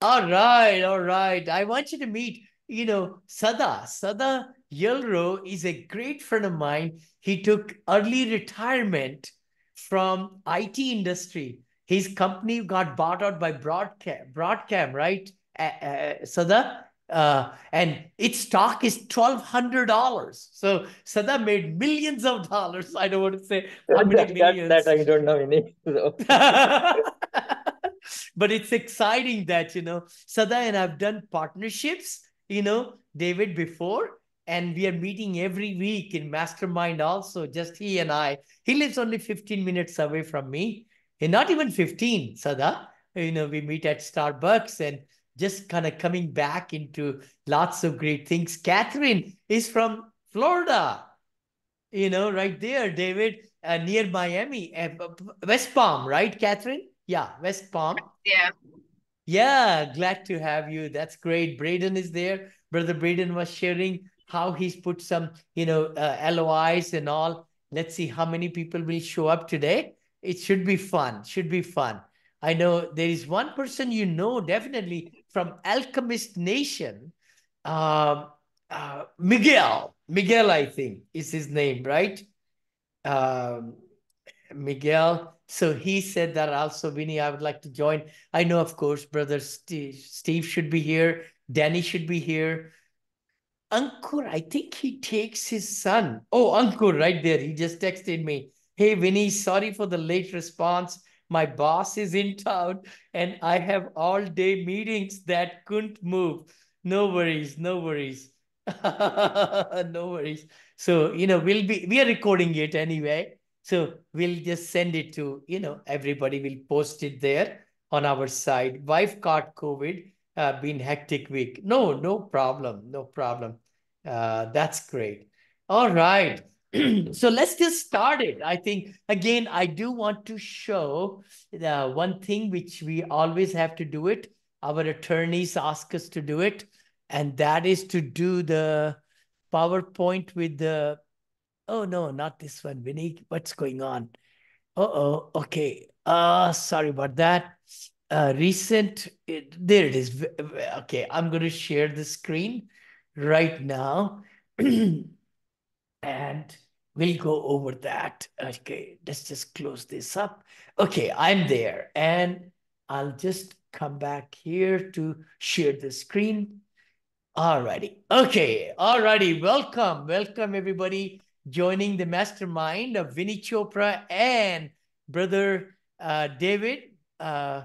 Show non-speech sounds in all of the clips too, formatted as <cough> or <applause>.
All right, all right. I want you to meet, you know, Sada. Sada Yelro is a great friend of mine. He took early retirement from IT industry. His company got bought out by Broadcom, Broadcom, right? Uh, uh, Sada, uh, and its stock is twelve hundred dollars. So Sada made millions of dollars. I don't want to say how <laughs> many that, millions. that, that I don't know any. So. <laughs> <laughs> but it's exciting that you know Sada and I've done partnerships. You know, David before, and we are meeting every week in Mastermind. Also, just he and I. He lives only fifteen minutes away from me, and not even fifteen. Sada, you know, we meet at Starbucks and just kind of coming back into lots of great things. Catherine is from Florida, you know, right there, David, uh, near Miami, uh, West Palm, right, Catherine? Yeah, West Palm. Yeah. Yeah, glad to have you. That's great. Braden is there. Brother Braden was sharing how he's put some, you know, uh, LOIs and all. Let's see how many people will show up today. It should be fun. Should be fun. I know there is one person you know definitely from Alchemist Nation, uh, uh, Miguel. Miguel, I think, is his name, right? Um, Miguel. So he said that also, Vinney, I would like to join. I know, of course, brother Steve, Steve should be here. Danny should be here. Ankur, I think he takes his son. Oh, Ankur, right there. He just texted me. Hey, Vinney, sorry for the late response. My boss is in town and I have all day meetings that couldn't move. No worries, no worries. <laughs> no worries. So, you know, we'll be, we are recording it anyway. So we'll just send it to, you know, everybody will post it there on our side. Wife caught COVID, uh, been hectic week. No, no problem. No problem. Uh, that's great. All right. <clears throat> so let's just start it. I think, again, I do want to show the one thing which we always have to do it. Our attorneys ask us to do it. And that is to do the PowerPoint with the, oh no, not this one, Vinney. What's going on? Uh-oh, okay. Uh, sorry about that. Uh, recent, it, there it is. Okay, I'm going to share the screen right now. <clears throat> and we'll go over that. Okay, let's just close this up. Okay, I'm there. And I'll just come back here to share the screen. Alrighty. Okay. Alrighty. Welcome. Welcome, everybody, joining the mastermind of Vinney Chopra and brother uh, David uh,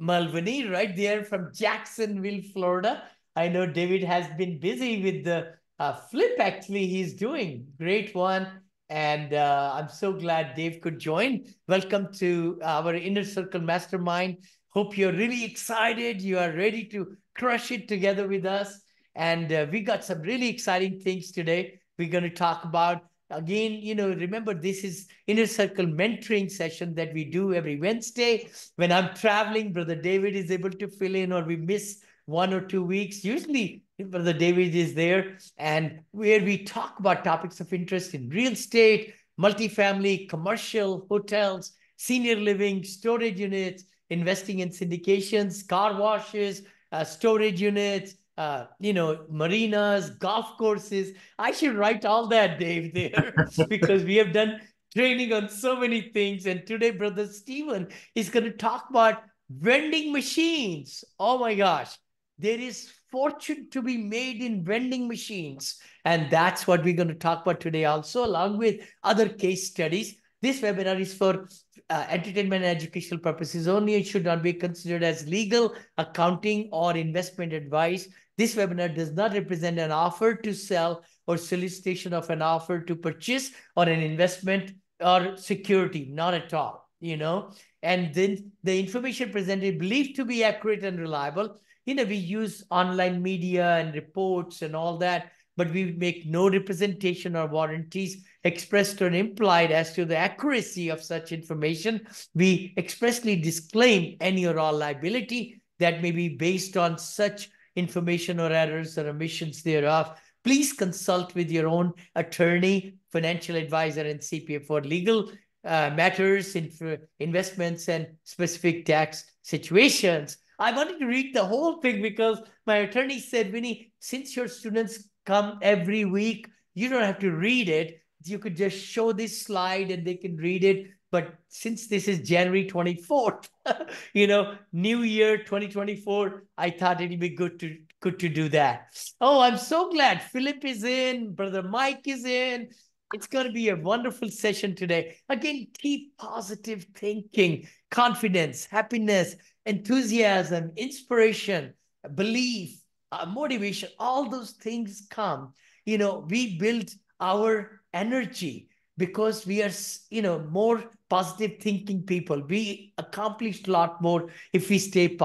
Malvani, right there from Jacksonville, Florida. I know David has been busy with the uh, flip, actually, he's doing. Great one. And uh, I'm so glad Dave could join. Welcome to our Inner Circle Mastermind. Hope you're really excited. You are ready to crush it together with us. And uh, we got some really exciting things today. We're going to talk about again, you know, remember this is inner circle mentoring session that we do every Wednesday. When I'm traveling, Brother David is able to fill in or we miss one or two weeks. Usually Brother David is there and where we talk about topics of interest in real estate, multifamily, commercial, hotels, senior living, storage units, investing in syndications, car washes, uh, storage units, uh, you know, marinas, golf courses. I should write all that, Dave, there <laughs> because we have done training on so many things. And today, Brother Stephen is going to talk about vending machines. Oh my gosh, there is fortune to be made in vending machines. And that's what we're going to talk about today also, along with other case studies. This webinar is for uh, entertainment and educational purposes only. It should not be considered as legal, accounting, or investment advice. This webinar does not represent an offer to sell or solicitation of an offer to purchase or an investment or security, not at all, you know. And then the information presented believed to be accurate and reliable. You know, we use online media and reports and all that, but we make no representation or warranties expressed or implied as to the accuracy of such information. We expressly disclaim any or all liability that may be based on such information or errors or omissions thereof, please consult with your own attorney, financial advisor, and CPA for legal uh, matters, in investments, and specific tax situations. I wanted to read the whole thing because my attorney said, Vinney, since your students come every week, you don't have to read it. You could just show this slide and they can read it. But since this is January 24th, <laughs> you know, New Year 2024, I thought it'd be good to good to do that. Oh, I'm so glad Philip is in, brother Mike is in. It's going to be a wonderful session today. Again, keep positive thinking, confidence, happiness, enthusiasm, inspiration, belief, uh, motivation, all those things come. You know, we build our energy because we are, you know, more positive thinking people. We accomplish a lot more if we stay.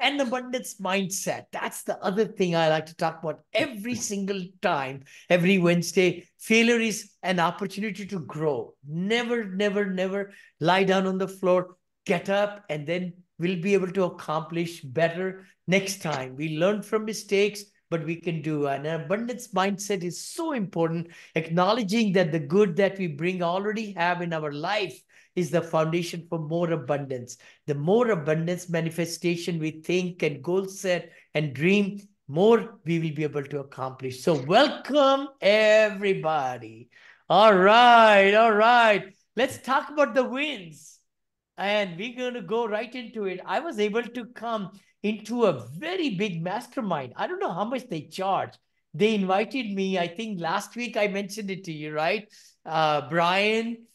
And abundance mindset. That's the other thing I like to talk about every <laughs> single time, every Wednesday. Failure is an opportunity to grow. Never, never, never lie down on the floor, get up, and then we'll be able to accomplish better next time. We learn from mistakes but we can do. An abundance uh, mindset is so important. Acknowledging that the good that we bring already have in our life is the foundation for more abundance. The more abundance manifestation we think and goal set and dream, more we will be able to accomplish. So welcome everybody. All right, all right. Let's talk about the wins. And we're going to go right into it. I was able to come into a very big mastermind. I don't know how much they charge. They invited me, I think last week I mentioned it to you, right? Uh, Brian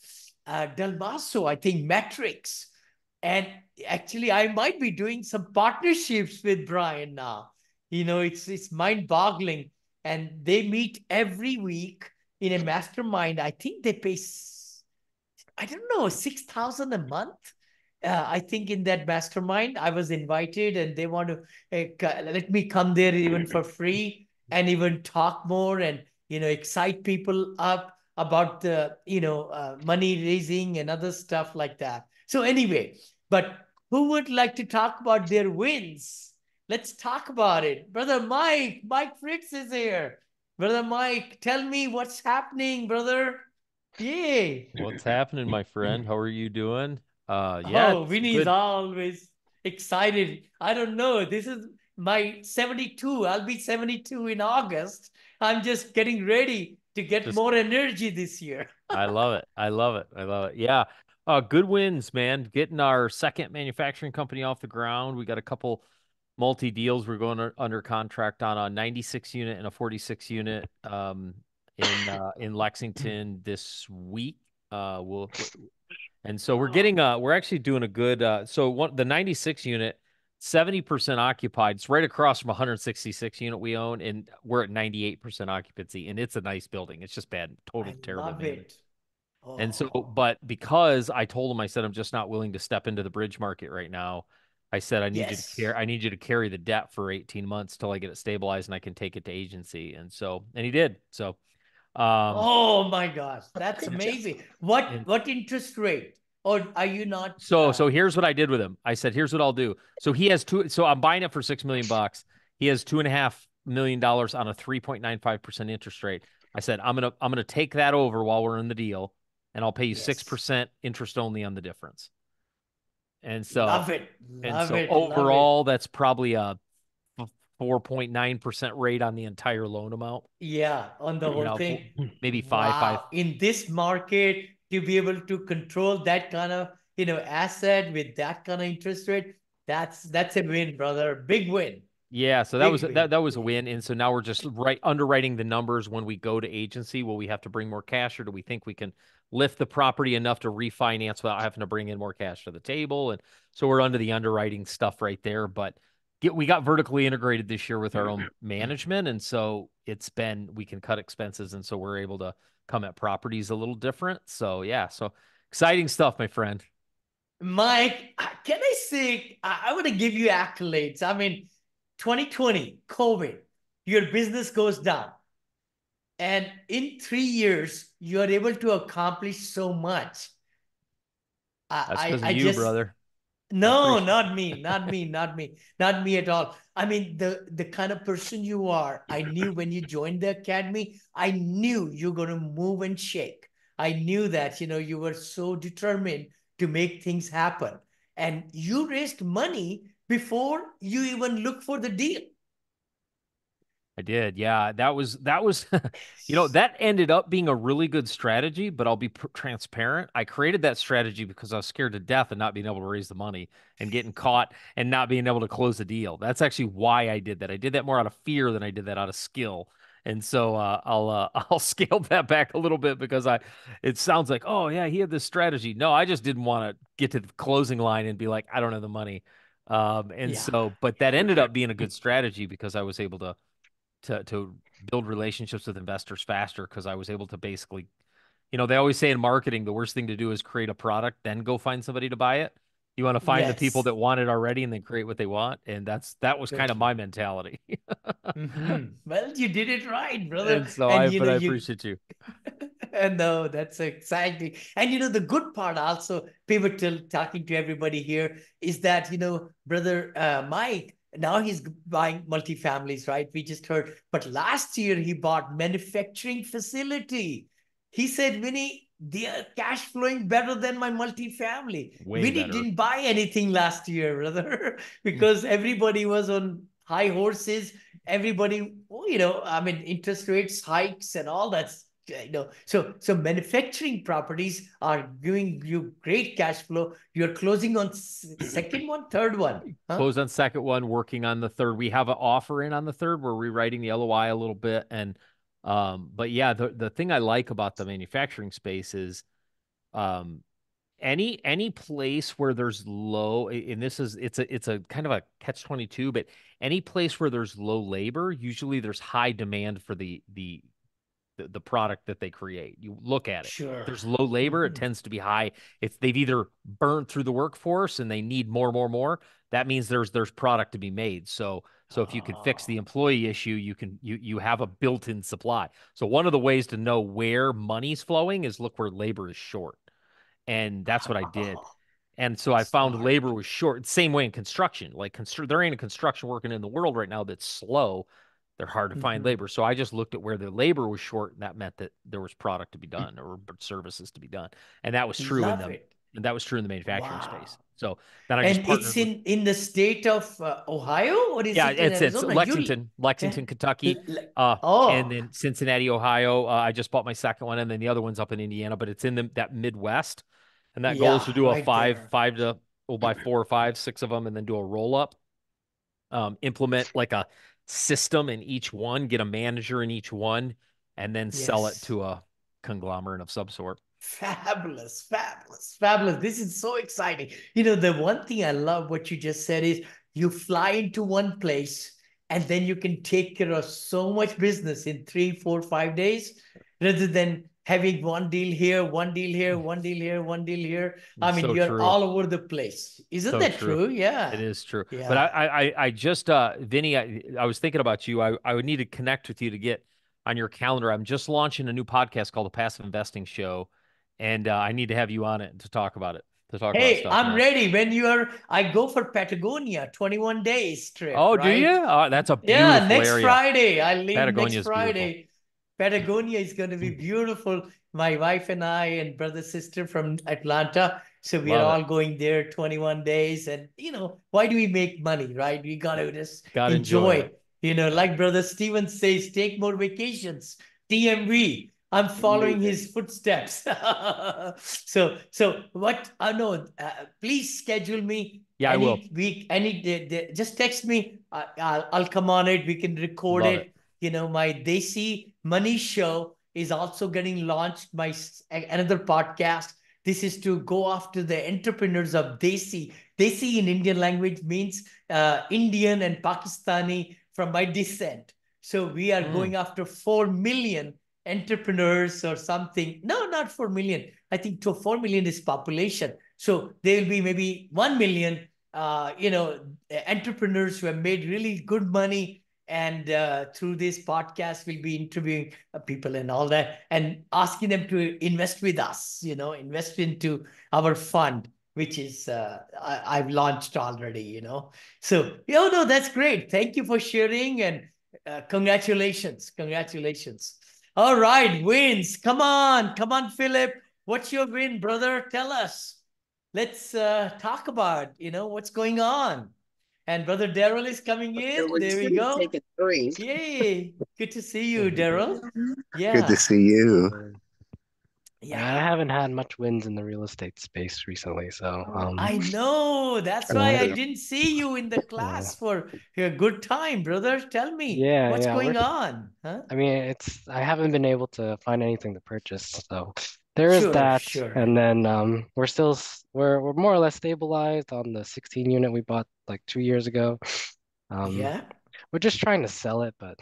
uh, Dalmaso, I think Metrics. And actually, I might be doing some partnerships with Brian now. You know, it's it's mind-boggling. And they meet every week in a mastermind. I think they pay, I don't know, 6,000 a month uh, I think in that mastermind, I was invited and they want to uh, let me come there even for free and even talk more and, you know, excite people up about the, you know, uh, money raising and other stuff like that. So anyway, but who would like to talk about their wins? Let's talk about it. Brother Mike, Mike Fritz is here. Brother Mike, tell me what's happening, brother. Yay. What's happening, my friend? How are you doing? Uh, yeah. Oh, Vinney's always excited. I don't know. This is my 72. I'll be 72 in August. I'm just getting ready to get just, more energy this year. <laughs> I love it. I love it. I love it. Yeah. Uh, good wins, man. Getting our second manufacturing company off the ground. We got a couple multi deals. We're going under contract on a 96 unit and a 46 unit um, in uh, in Lexington this week. Uh, we'll and so we're getting uh we're actually doing a good uh so one the 96 unit 70% occupied. It's right across from 166 unit we own and we're at 98% occupancy and it's a nice building. It's just bad total I terrible. Oh. And so oh. but because I told him I said I'm just not willing to step into the bridge market right now. I said I need yes. you to care I need you to carry the debt for 18 months till I get it stabilized and I can take it to agency. And so and he did. So um, oh my gosh, that's amazing. What what interest rate? Or are you not? So uh, so here's what I did with him. I said, here's what I'll do. So he has two. So I'm buying it for six million bucks. He has two and a half million dollars on a 3.95 percent interest rate. I said, I'm gonna I'm gonna take that over while we're in the deal, and I'll pay you six yes. percent interest only on the difference. And so, love it. Love and so it, overall, that's probably a 4.9% rate on the entire loan amount. Yeah, on the you whole know, thing. <laughs> Maybe five, wow. five. In this market, to be able to control that kind of, you know, asset with that kind of interest rate, that's that's a win, brother. Big win. Yeah, so that Big was win. that that was a win, and so now we're just right underwriting the numbers when we go to agency. Will we have to bring more cash, or do we think we can lift the property enough to refinance without having to bring in more cash to the table? And so we're under the underwriting stuff right there, but get we got vertically integrated this year with our own management and so it's been we can cut expenses and so we're able to come at properties a little different. So yeah so exciting stuff my friend. Mike uh, can i say i want to give you accolades. I mean 2020 covid your business goes down. And in three years you are able to accomplish so much. That's because of you just, brother no, not me, not me, not me, not me at all. I mean, the the kind of person you are, I knew when you joined the academy, I knew you're going to move and shake. I knew that, you know, you were so determined to make things happen. And you raised money before you even look for the deal. I did. Yeah, that was that was <laughs> you know, that ended up being a really good strategy, but I'll be pr- transparent. I created that strategy because I was scared to death of not being able to raise the money and getting <laughs> caught and not being able to close the deal. That's actually why I did that. I did that more out of fear than I did that out of skill. And so uh, I'll uh, <laughs> I'll scale that back a little bit because I it sounds like oh yeah he had this strategy. No, I just didn't want to get to the closing line and be like I don't have the money. Um, and Yeah. so but that ended up being a good strategy because I was able to to to build relationships with investors faster because I was able to basically, you know, they always say in marketing the worst thing to do is create a product, then go find somebody to buy it. You want to find the people that want it already and then create what they want. And that's that was kind of my mentality. Mhm. <laughs> Well, you did it right, brother. And so And I you but know, I you appreciate you. <laughs> And no, that's exciting. And you know, the good part also, pivotal talking to everybody here, is that, you know, brother uh, Mike, now he's buying multifamilies, right? We just heard. But last year he bought manufacturing facility. He said, Vinney, they are cash flowing better than my multifamily. Way Vinney better. didn't buy anything last year, <laughs> brother, because everybody was on high horses. Everybody, oh, you know, I mean, interest rates hikes and all that's you know so so manufacturing properties are giving you great cash flow you're closing on second one third one huh? Close on second one, working on the third. We have an offer in on the third. We're rewriting the LOI a little bit. And um, but yeah, the the thing I like about the manufacturing space is um any any place where there's low and this is it's a it's a kind of a catch 22 but any place where there's low labor usually there's high demand for the the the, the product that they create you look at it sure there's low labor it Mhm. tends to be high if they've either burned through the workforce and they need more more more that means there's there's product to be made so so if you can fix the Ah. employee issue you can you you have a built-in supply so one of the ways to know where money's flowing is look where labor is short and that's what I did. <laughs> And so I found labor was short. Same way in construction. Like constru- there ain't a construction working in the world right now that's slow. They're hard to find Mhm. labor. So I just looked at where the labor was short, and that meant that there was product to be done or services to be done. And that was true Love in the it. and that was true in the manufacturing Wow. space. So then I just and it's with in in the state of uh, ohio or is yeah, it in it's it's Lexington, Lexington, Kentucky. Uh, oh and then Cincinnati, Ohio. Uh, I just bought my second one, and then the other one's up in Indiana, but it's in the, that Midwest. And that goal is to do a right five, there. five to we'll buy four or five, six of them, and then do a roll up. Um, implement like a system in each one, get a manager in each one, and then sell it to a conglomerate of some sort. Fabulous, fabulous, fabulous. This is so exciting. You know, the one thing I love what you just said is you fly into one place and then you can take care of so much business in three, four, five days rather than having one deal here, one deal here, one deal here, one deal here. I mean, So you're true. all over the place. Isn't So that true. true? Yeah. It is true. But Yeah. I, I, I- I just, uh, Vinney, I, I was thinking about you. I, I would need to connect with you to get on your calendar. I'm just launching a new podcast called the Passive Investing Show, and uh, I need to have you on it to talk about it. To talk about Hey. I'm man. ready. When you're, I go for Patagonia, 21 days trip. Oh, do you? Oh, that's a beautiful Yeah, next area. Friday. I leave Patagonia's next beautiful. Patagonia is going to be beautiful. My wife and I and brother sister from Atlanta. So we are Love it. all going there 21 days. And you know, why do we make money, right? We gotta just Gotta enjoy enjoy. You know, like brother Steven says, take more vacations. DMV. I'm following his footsteps. <laughs> so, so what? I know. Uh, please schedule me Yeah, I any will. week, any day, day- just text me. I, I'll, I'll come on it. We can record it. it. You know, my Desi Money Show is also getting launched. My another podcast. This is to go after the entrepreneurs of Desi. Desi in Indian language means uh, Indian and Pakistani from my descent. So we are Mm. going after four million entrepreneurs or something. No, not four million. I think to four million is population. So there will be maybe one million, uh, you know, entrepreneurs who have made really good money. And uh, through this podcast, we'll be interviewing uh, people and all that, and asking them to invest with us. You know, invest into our fund, which is uh, I, I've launched already. You know, so oh no, that's great. Thank you for sharing and uh, congratulations, congratulations. All right, wins. Come on, come on, Philip. What's your win, brother? Tell us. Let's uh, talk about, you know, what's going on. And brother Daryl is coming in. we're there we go. Take a three. Yay. Good to see you, Daryl. Yeah. Good to see you. Yeah. I haven't had much wins in the real estate space recently, so um, I know. That's why I didn't see you in the <laughs> class for a good time, brother. Tell me Yeah, what's yeah, going on? Huh? I mean, it's I haven't been able to find anything to purchase, so there is Sure, that. sure. And then um, we're still we're we're more or less stabilized on the 16 unit we bought like two years ago. Um, Yeah. we're just trying to sell it, but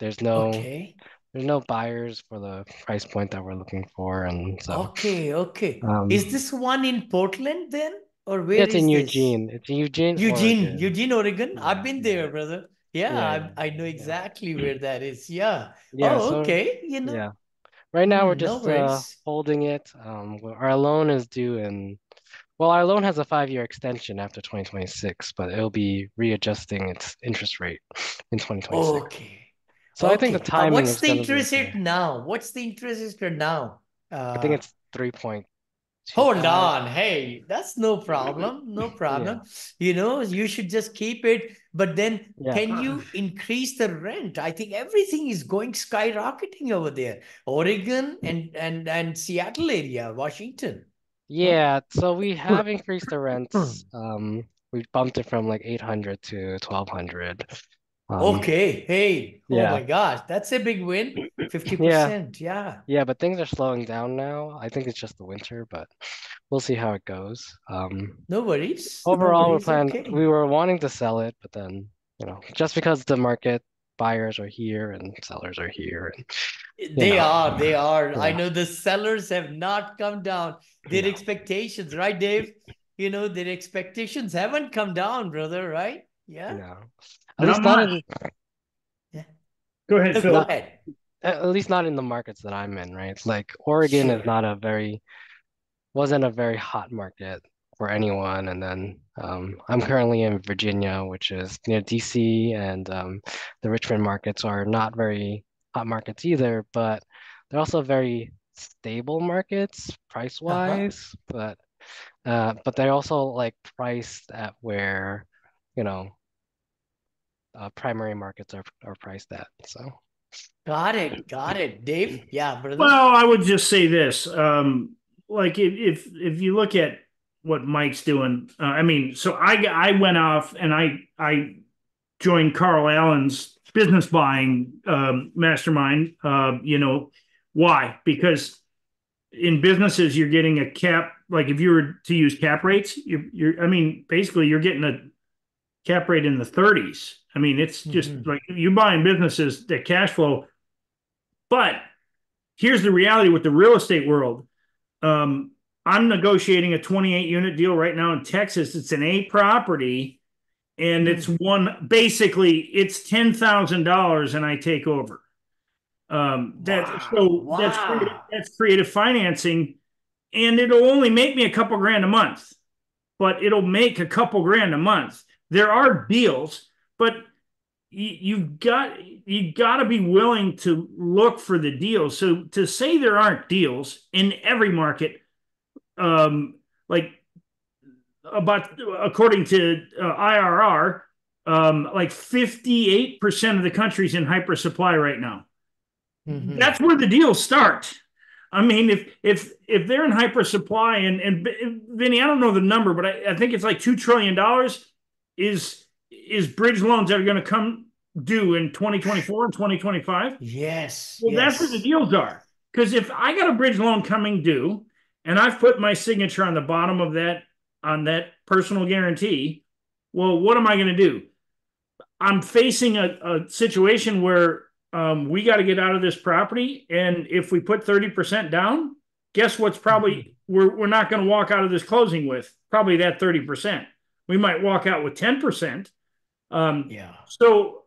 there's no Okay. there's no buyers for the price point that we're looking for, and so Okay. Okay. um, Is this one in Portland then? Or where yeah, it's in this? Eugene. It's in Eugene, Eugene, Oregon. Eugene, Oregon. I've Yeah, been yeah. there, brother. Yeah, Yeah, I, I know yeah. exactly where that is. Yeah. Yeah, Oh, so okay. You know. Right now we're Hmm, no just uh, holding it. Um, our loan is due in, well, our loan has a five-year extension after 2026, but it'll be readjusting its interest rate <laughs> in 2026. Okay. So I think the Okay. Uh, timing what's the interest rate now? What's the interest rate now? I think Uh, it's 3.25. Hold on. Hey, that's no problem. No <laughs> problem. You know, you should just keep it. But then Yeah. can you increase the rent? I think everything is going skyrocketing over there. Oregon and and and Seattle area, Washington. Yeah, so we have increased the rents. Um, we bumped it from like 800 to 1200. Um, Okay. Hey, Yeah. oh my gosh, that's a big win. <clears throat> 50%. Yeah. Yeah, but things are slowing down now. I think it's just the winter, but we'll see how it goes. Um, No worries. Overall, worries. planning, Okay. we were wanting to sell it, but then, you know, just because the market buyers are here and sellers are here, and They know. are, they are. I know the sellers have not come down. Their No. expectations, right, Dave? You know, their expectations haven't come down, brother, right? Yeah. know, at Not least not much. in, Go ahead, Phil. go ahead. at at least not in the markets that I'm in, right? It's Like Oregon is not a very, wasn't a very hot market for anyone. And then um, I'm currently in Virginia, which is near DC, and um, the Richmond markets are not very hot markets either, but they're also very stable markets price-wise, but uh, but they're also like priced at where, you know, uh, primary markets are are priced at. So. Got it. Got it. Dave? Yeah, brother. Well, I would just say this. Um, like if if if you look at what Mike's doing, uh, I mean, so I I went off and I I joined Carl Allen's business buying um, mastermind. Uh, you know why? Because in businesses you're getting a cap. Like if you were to use cap rates, you're you're. I mean, basically you're getting a cap rate in the 30s. I mean, it's just Mhm. like you're buying businesses that cash flow. But here's the reality with the real estate world. Um, I'm negotiating a 28 unit deal right now in Texas. It's an A property, and it's one basically it's ten thousand dollars, and I take over. Um, that Wow, so that's creative, that's creative financing, and it'll only make me a couple grand a month, but it'll make a couple grand a month. There are deals, but you, you've got you got to be willing to look for the deals. So to say there aren't deals in every market, um, like about according to uh, IRR, um, like fifty eight percent of the country's in hyper supply right now. Mhm. That's where the deals start. I mean, if if if they're in hyper supply and and Vinney, I don't know the number, but I, I think it's like two trillion dollars is is bridge loans that are going to come due in 2024 and 2025. Yes. Well, that's where yes. the deals are. Because if I got a bridge loan coming due and I've put my signature on the bottom of that on that personal guarantee, well, what am I going to do? I'm facing a, a situation where um, we got to get out of this property, and if we put 30% down, guess what's probably we're we're not going to walk out of this closing with probably that 30%. We might walk out with 10%. Um, Yeah. so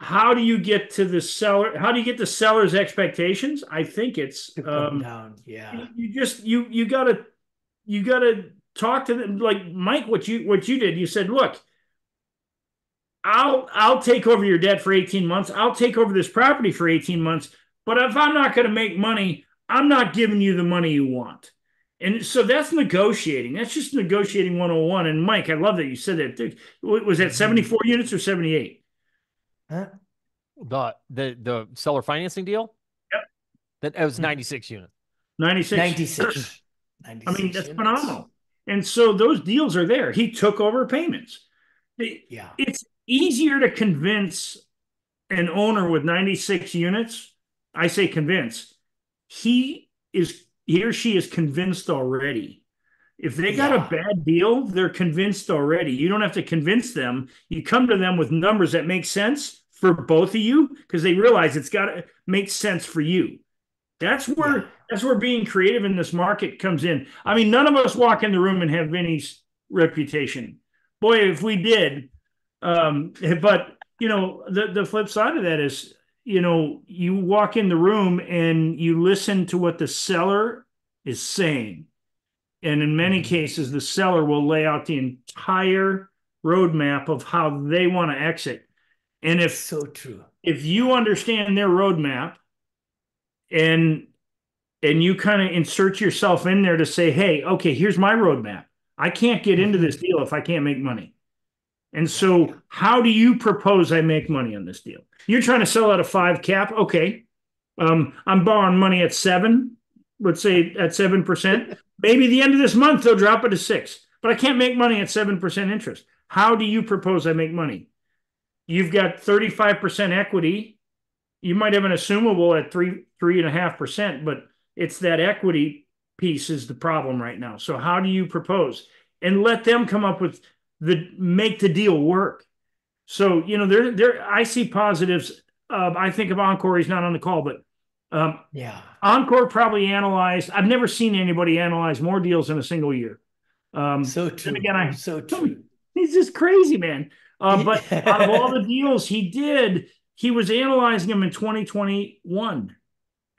how do you get to the seller? How do you get the seller's expectations? I think it's um, down. Yeah. you- just you you gotta you gotta talk to them like Mike. What you what you did? You said, look, I'll I'll take over your debt for eighteen months. I'll take over this property for eighteen months. But if I'm not going to make money, I'm not giving you the money you want. And so that's negotiating. That's just negotiating 101. And Mike, I love that you said that. Was that mm-hmm. 74 units or 78? Huh? The the the seller financing deal? Yep. That it was mm-hmm. 96 units. 96. 96. I mean, that's units. phenomenal. And so those deals are there. He took over payments. It- Yeah. It's easier to convince an owner with 96 units. I say convince. He is he or she is convinced already. If they got Yeah. a bad deal, they're convinced already. You don't have to convince them. You come to them with numbers that make sense for both of you because they realize it's got to make sense for you. That's where Yeah. that's where being creative in this market comes in. I mean, none of us walk in the room and have Vinney's reputation. Boy, if we did, um, <laughs> but you know, the the flip side of that is, you know, you walk in the room and you listen to what the seller is saying. And in many Mhm. cases, the seller will lay out the entire roadmap of how they want to exit. And if So true. if you understand their roadmap and and you kind of insert yourself in there to say hey okay here's my roadmap i can't get into this deal if i can't make money and so how do you propose i make money on this deal? You're trying to sell at a five cap? Okay. Um, i'm borrowing money at seven let's say at seven percent. <laughs> Maybe the end of this month they'll drop it to six but i can't make money at seven percent interest. How do you propose i make money? You've got 35% equity. You might have an assumable at three three and a half percent but it's that equity piece is the problem right now. So how do you propose? And let them come up with the make the deal work so you know there there i see positives uh, i think of Ankur he's not on the call but um, Yeah. Ankur probably analyzed i've never seen anybody analyze more deals in a single year um, So true. again, I- so true. he's just crazy man uh, but out of all the deals he did, he was analyzing them in 2021.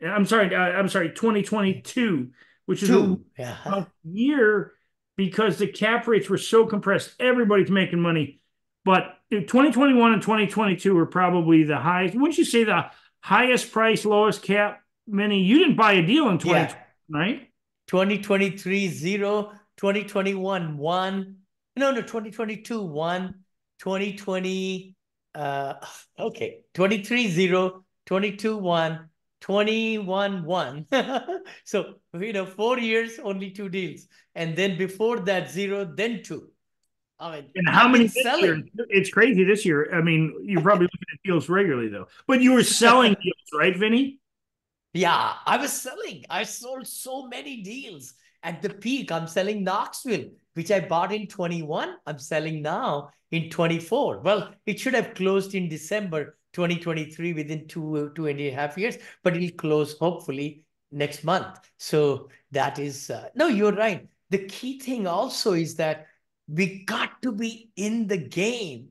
I'm sorry, uh, I'm sorry, 2022, which is a Yeah. year because the cap rates were so compressed. Everybody's making money, but 2021 and 2022 were probably the highest. Wouldn't you say the highest price, lowest cap? Many you didn't buy a deal in 2020, Yeah. right? 2023 zero, 2021 one. No, no, 2022 one, 2020 uh okay, 23 zero, 22 one, 21 one. <laughs> so you know, four years, only two deals. And then before that, zero, then two. I mean, And how many year? It's crazy this year. I mean, you're probably looking at deals regularly though, but you were selling <laughs> deals, right, Vinney? Yeah, I was selling. I sold so many deals at the peak. I'm selling Knoxville, which I bought in 21. I'm selling now in 24. Well, it should have closed in December 2023 within two, two and a half years, but it'll close hopefully next month. So that is, uh, no, you're right. The key thing also is that we got to be in the game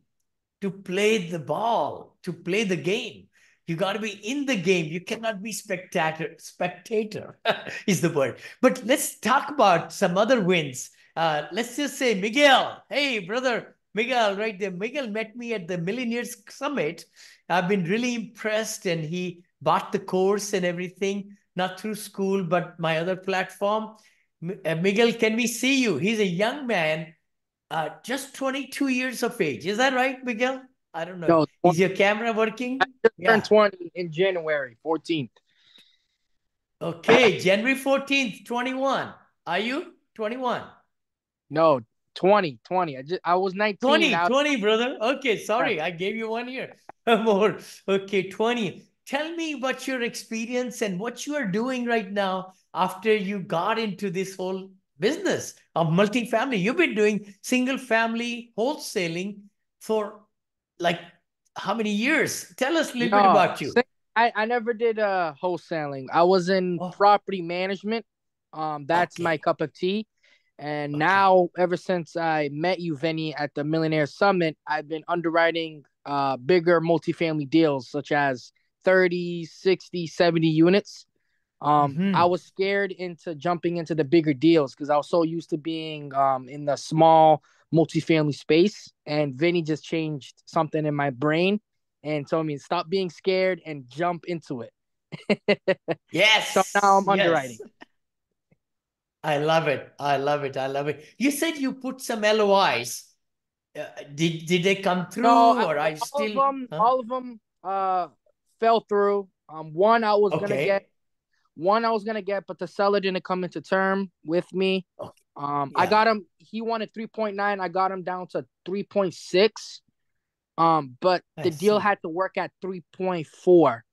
to play the ball, to play the game. You got to be in the game. You cannot be spectator. Spectator <laughs> is the word. But let's talk about some other wins. Uh, let's just say Miguel. Hey, brother Miguel, right there. Miguel met me at the Millionaires Summit. I've been really impressed, and he bought the course and everything, not through school, but my other platform. Uh, Miguel, can we see you? He's a young man, uh, just 22 years of age. Is that right, Miguel? I don't know. No, Is your camera working? turned 20 in January 14th. Okay, January 14th, 21. Are you 21? No, 20, 20. I just I was 19. 20, I- 20, brother. Okay, sorry, I gave you one year <laughs> more. Okay, 20. Tell me what your experience and what you are doing right now after you got into this whole business of multifamily. You've been doing single family wholesaling for like how many years? Tell us a little bit about you. I, I never did uh wholesaling. I was in Oh. property management. Um, that's my cup of tea. And Okay. now, ever since I met you, Vinney, at the Millionaire Summit, I've been underwriting uh bigger multifamily deals such as 30, 60, 70 units. Um, Mhm. I was scared into jumping into the bigger deals because I was so used to being um in the small multifamily space. And Vinney just changed something in my brain and told me stop being scared and jump into it. <laughs> Yes. So now I'm yes. I love it. I love it. I love it. You said you put some LOIs. Uh, did did they come through No, or I all still of them, huh? all of them, uh, fell through. Um, one I was gonna get, one I was gonna get, but the seller didn't come into term with me. Okay. Um, I got him. He wanted three point nine. I got him down to three point six. Um, but I the deal had to work at three point four.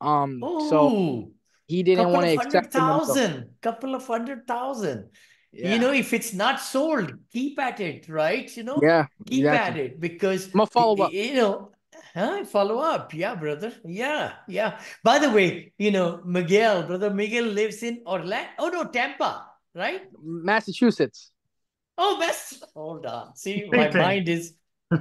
Um, so Oh, he didn't want to of hundred accept the number. thousand, couple of hundred thousand. Yeah. You know, if it's not sold, keep at it, right? You know, yeah, keep at it because I'm gonna follow up. You know, huh? Follow up, yeah, brother. Yeah, yeah. By the way, you know, Miguel, brother Miguel lives in Orlando. Oh no, Tampa, right? Massachusetts. Oh, best. Hold on. See, my mind is. <laughs>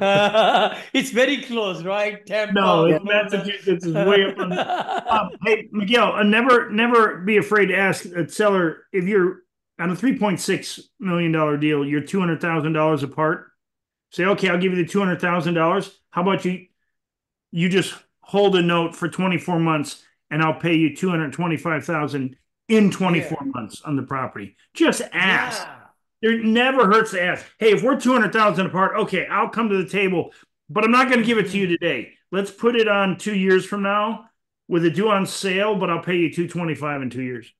it's very close, right? Tampa. No, it's Massachusetts is way up on. Uh, <laughs> hey, Miguel, uh, never, never be afraid to ask a seller if you're on a three point six million dollar deal. You're two hundred thousand dollars apart. Say, okay, I'll give you the two hundred thousand dollars. How about you? You just hold a note for twenty four months, and I'll pay you two hundred twenty five thousand in twenty four months on the property. Just ask. Yeah. It never hurts to ask. Hey, if we're two hundred thousand apart, okay, I'll come to the table, but I'm not going to give it to you today. Let's put it on two years from now with a due on sale, but I'll pay you two twenty five in two years.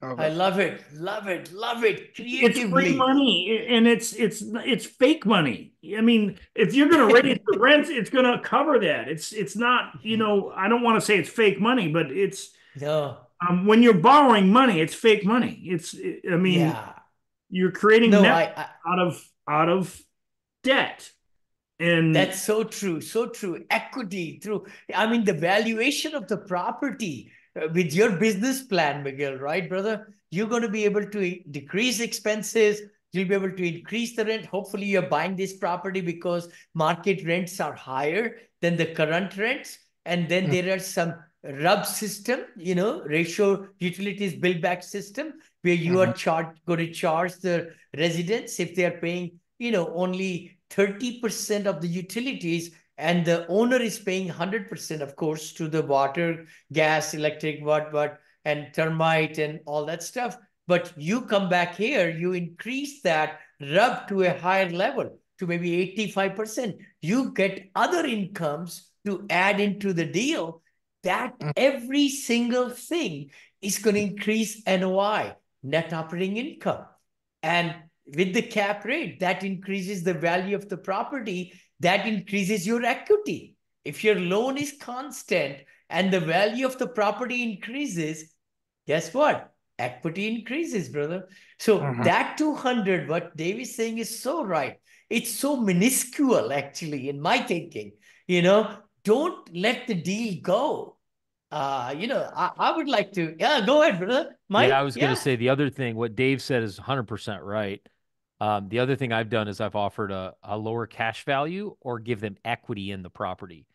I love it, love it, love it. It's free money, and it's it's it's fake money. I mean, if you're going to raise the <laughs> rents, it's going to cover that. It's it's not. You know, I don't want to say it's fake money, but it's No. um, when you're borrowing money, it's fake money. It's I mean, Yeah. You're creating No, net I, I out of out of debt, and That's so true, so true. Equity through, I mean, the valuation of the property uh, with your business plan, Miguel, right, brother? You're going to be able to decrease expenses. You'll be able to increase the rent. Hopefully, you're buying this property because market rents are higher than the current rents. And then Mm. there are some RUB system, you know, ratio utilities build back system, where you are charged going to charge the residents if they are paying, you know, only 30% of the utilities and the owner is paying 100% of course to the water gas electric what what and termite and all that stuff. But you come back here you increase that rub to a higher level to maybe 85% you get other incomes to add into the deal that Mm. every single thing is going to increase NOI net operating income and with the cap rate, that increases the value of the property, that increases your equity. If your loan is constant and the value of the property increases, guess what? Equity increases, brother. So Mhm. that 200, what Dave is saying is so right. It's so minuscule, actually, in my thinking. You know, don't let the deal go. Uh, you know, I, I would like to, yeah, go ahead, brother. Mike, yeah, I was going to say the other thing, what Dave said is 100% right. Um, the other thing I've done is I've offered a, a lower cash value or give them equity in the property.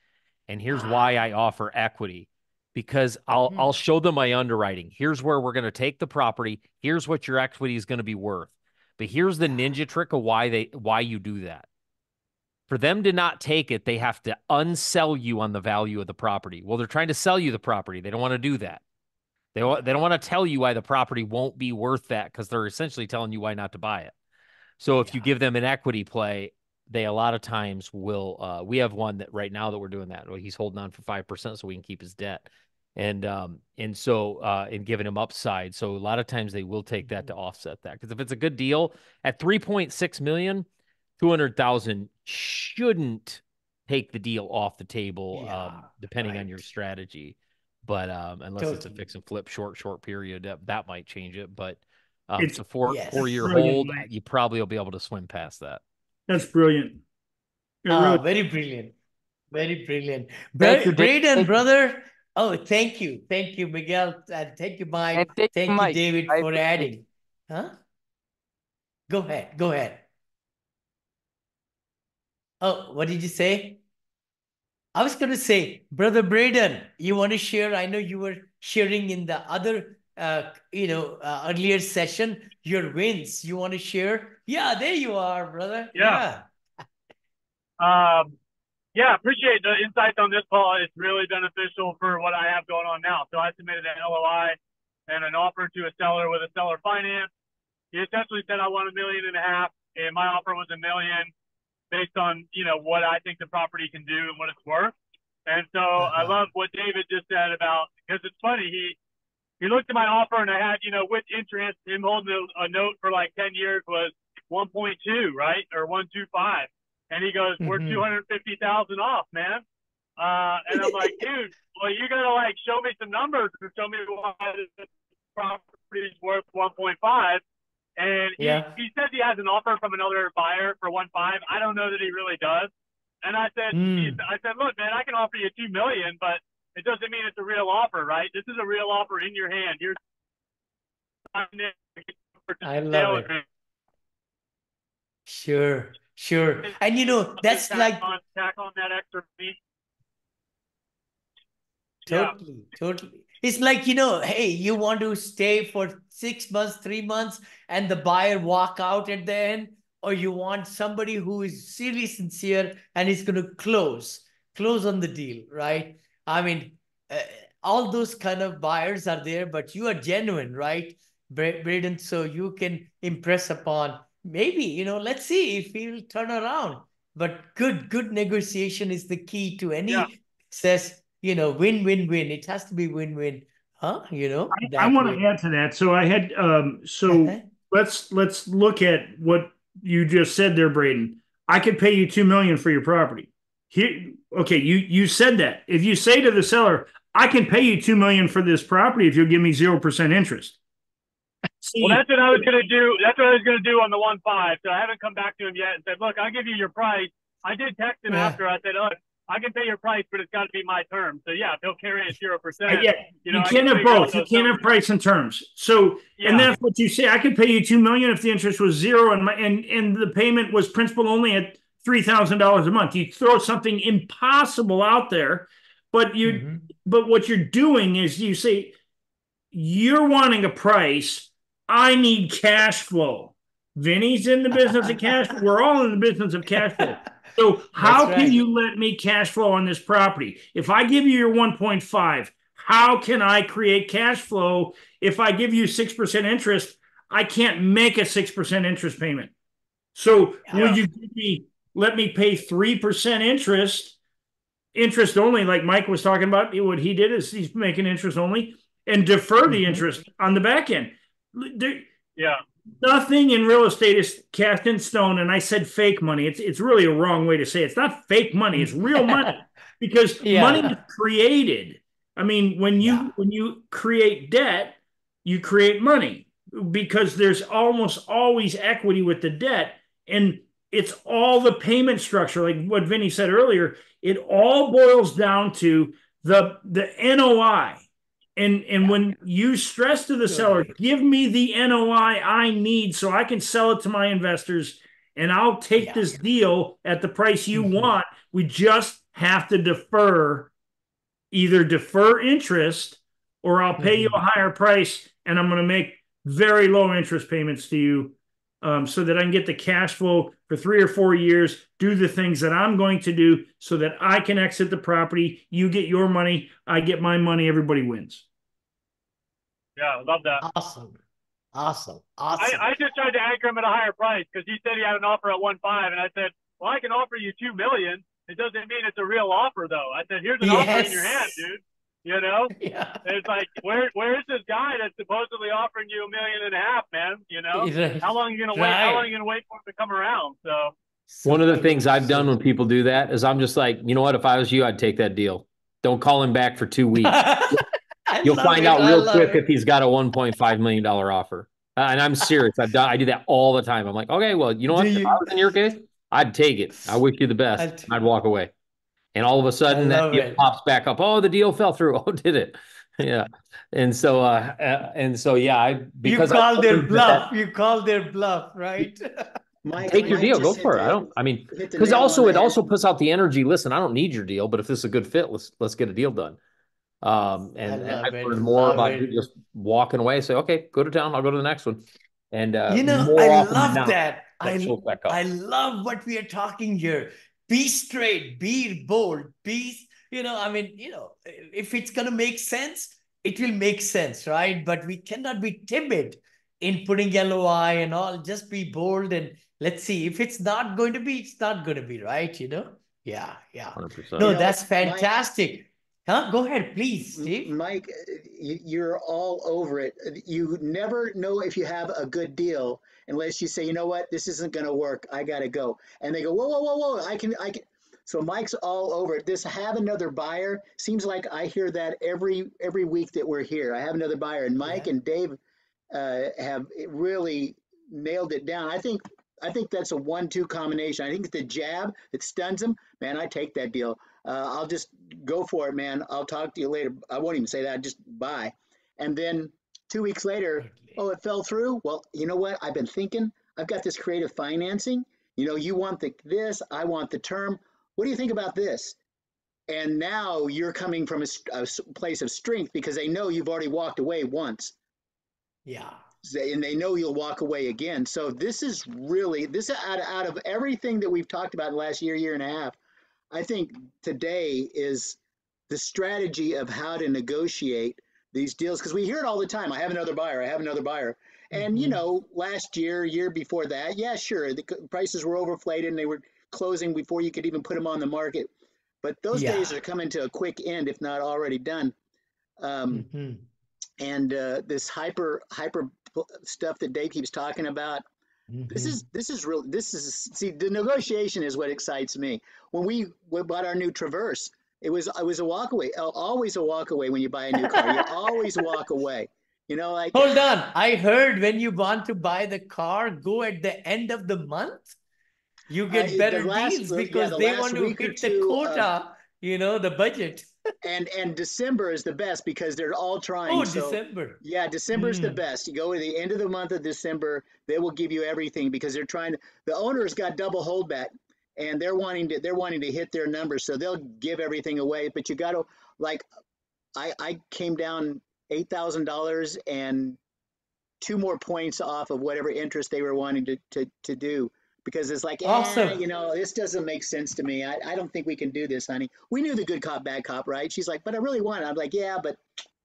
And here's why I offer equity because I'll Mhm. I'll show them my underwriting. Here's where we're going to take the property. Here's what your equity is going to be worth. But here's the ninja trick of why they why you do that. For them to not take it, they have to unsell you on the value of the property. Well, they're trying to sell you the property. They don't want to do that. They they don't want to tell you why the property won't be worth that because they're essentially telling you why not to buy it. So if you give them an equity play, they a lot of times will. Uh, we have one that right now that we're doing that. Well, he's holding on for five percent so we can keep his debt, and um and so uh and giving him upside. So a lot of times they will take that to offset that because if it's a good deal at three point six million, two hundred thousand shouldn't take the deal off the table, um, Yeah, depending on your strategy. But um, unless it's a fix and flip short short period, that, that might change it. But um, It's- it's a four Yes. four year Brilliant, hold. You probably will be able to swim past that. That's brilliant. It Ah, really- very brilliant. Very brilliant. Thank Bra- you, Braden, you. brother. Oh, thank you. Thank you, Miguel. And thank you, Mike. Thank you, Thank you, Mike. David, I for appreciate it. adding. Huh? Go ahead. Go ahead. Oh, what did you say? I was going to say, Brother Braden, you want to share? I know you were sharing in the other, uh, you know, uh, earlier session your wins. You want to share? Yeah, there you are, brother. Yeah. <laughs> Um, yeah, appreciate the insights on this call. It's really beneficial for what I have going on now. So I submitted an LOI and an offer to a seller with a seller finance. he essentially said I want a million and a half, and my offer was a million, based on you know what I think the property can do and what it's worth. And so I Uh-huh. love what David just said about because it's funny he he looked at my offer and I had you know with interest him holding a, a note for like ten years was 1.2 right or 125, and he goes we're Mhm. 250,000 off man. Uh, and I'm like, <laughs> dude, well, you gotta like show me some numbers to show me why the property is worth 1.5. And he, Yeah. he says he has an offer from another buyer for 1.5. I don't know that he really does. And I said, hmm. he's- I said, look, man, I can offer you two million, but it doesn't mean it's a real offer, right? This is a real offer in your hand. You're I love it. Sure, sure. And you know, that's tack like on, tack on that extra fee. Yeah. Totally, totally. It's like, you know, hey, you want to stay for six months, three months, and the buyer walk out at the end, or you want somebody who is seriously sincere and is going to close, close on the deal, right? I mean, uh, all those kind of buyers are there, but you are genuine, right, Braden? So you can impress upon maybe, you know, let's see if he'll turn around. But good, good negotiation is the key to any Yeah. success you know, win, win, win. It has to be win, win. Huh? You know, I, I want way. to add to that. So I had um so Uh-huh. let's let's look at what you just said there, Braden. I could pay you two million for your property. Here, okay, you you said that. If you say to the seller, I can pay you two million for this property if you'll give me zero percent interest. See, Well, that's what I was gonna do. That's what I was gonna do on the one five. So I haven't come back to him yet and said, look, I'll give you your price. I did text him Yeah. after. I said, look, I can pay your price, but it's got to be my term. So yeah, if he'll carry at zero percent. yeah, you you, know, I can't can have both. You can't have price and terms. So Yeah. and that's what you say. I could pay you two million if the interest was zero, and my and and the payment was principal only at three thousand dollars a month. You throw something impossible out there, but you Mhm. but what you're doing is you say you're wanting a price. I need cash flow. Vinney's in the business of cash. We're all in the business of cash flow. <laughs> So how That's can you let me cash flow on this property? If I give you your 1.5, how can I create cash flow? If I give you 6% interest, I can't make a 6% interest payment. So Yeah. will you give me let me pay 3% interest, interest only, like Mike was talking about? What he did is he's making interest only and defer the Mhm. interest on the back end. There, Yeah. Nothing in real estate is cast in stone and i said fake money it's it's really a wrong way to say it. it's not fake money it's real <laughs> money because Yeah. money is created i mean when you Yeah. when you create debt you create money because there's almost always equity with the debt and it's all the payment structure like what Vinney said earlier it all boils down to the the noi and and when you stress to the seller, give me the NOI I need so I can sell it to my investors, and I'll take Yeah. this deal at the price you Mhm. want. We just have to defer, either defer interest, or I'll pay you a Mm-hmm. higher price, and I'm going to make very low interest payments to you, um, so that I can get the cash flow for three or four years. Do the things that I'm going to do, so that I can exit the property. You get your money, I get my money. Everybody wins. Yeah. I love that. Awesome. Awesome. Awesome. I, I just tried to anchor him at a higher price because he said he had an offer at one five, and I said, "Well, I can offer you two million. It doesn't mean it's a real offer, though." I said, "Here's an offer in your hand, dude. You know." <laughs> yeah. It's like, where where is this guy that's supposedly offering you a million and a half, man? You know, <laughs> Right. how long are you gonna wait? How long are you gonna wait for him to come around? So So One of the things I've done when people do that is I'm just like, you know what? If I was you, I'd take that deal. Don't call him back for two weeks. <laughs> You'll find it. out real quick it. if he's got a 1.5 million dollar offer. Uh, and I'm serious. I've done. I do that all the time. I'm like, okay, well, you know what? Do If I was in your case, I'd take it. I wish you the best. I'd- I'd walk away. And all of a sudden, that deal it. pops back up. Oh, the deal fell through. <laughs> Oh, did it? Yeah. And so, uh, uh, and so, yeah, I You because I call their believe that- bluff. You call their bluff, right? <laughs> Mike, Take your Mike deal. Go for it. the- I don't. I mean, because also it the also puts out the energy. Listen, I don't need your deal, but if this is a good fit, let's let's get a deal done. Um, and, and I've it, learned more love about it. just walking away. Say, okay, go to town. I'll go to the next one. And uh, you know, I love not, that. that I shows back. I love what we are talking here. Be straight, be bold, be, you know, I mean, you know, if it's going to make sense, it will make sense, right? But we cannot be timid in putting LOI and all. Just be bold and let's see. If it's not going to be, it's not going to be, right? You know? Yeah, yeah. 100%. No, You that's Mike- fantastic. Huh? Go ahead, please, Steve. Mike, you- you're all over it. You never know if you have a good deal unless you say, you know what, this isn't going to work. I got to go. And they go, whoa, whoa, whoa, whoa. I can, I can. So Mike's all over it. This have another buyer seems like I hear that every every week that we're here. I have another buyer, and Mike Yeah. and Dave uh, have really nailed it down. I think I think that's a one-two combination. I think the jab that stuns them, man. I take that deal. Uh, I'll just go for it, man. I'll talk to you later. I won't even say that. Just bye. And then two weeks later, oh, it fell through. Well, you know what? I've been thinking. I've got this creative financing. You know, you want the this, I want the term. What do you think about this? And now you're coming from a place of strength because they know you've already walked away once, Yeah. And they know you'll walk away again. So this is really this out out of everything that we've talked about in the last year, year and a half. I think today is the strategy of how to negotiate these deals because we hear it all the time. I have another buyer. I have another buyer. And you Mhm. know, last year, year before that, yeah, sure, the prices were overflated and they were closing before you could even put them on the market. But those days are coming to a quick end, if not already done. Um, Mhm. and uh, this hyper hyper stuff that Dave keeps talking about, this Mhm. is this is real. This is see the negotiation is what excites me. When we, we bought our new Traverse, it was it was a walk away. Always a walk away when you buy a new car. you <laughs> always walk away. You know, like Hold on. I heard when you want to buy the car, go at the end of the month. You Uh, get the better last- deals the- yeah, because the they want to hit the uh, quota, you know, the budget. <laughs> and and December is the best because they're all trying. Oh, so, December. Yeah, December is the Mm. best. You go to the end of the month of December, they will give you everything because they're trying to. The owner's got double holdback, and they're wanting to they're wanting to hit their numbers, so they'll give everything away. But you got to like, I I came down eight thousand dollars and two more points off of whatever interest they were wanting to to to do because it's like, eh, you know, this doesn't make sense to me. I, I don't think we can do this, honey. We knew the good cop, bad cop, right? She's like, but I really want it. I'm like, yeah, but,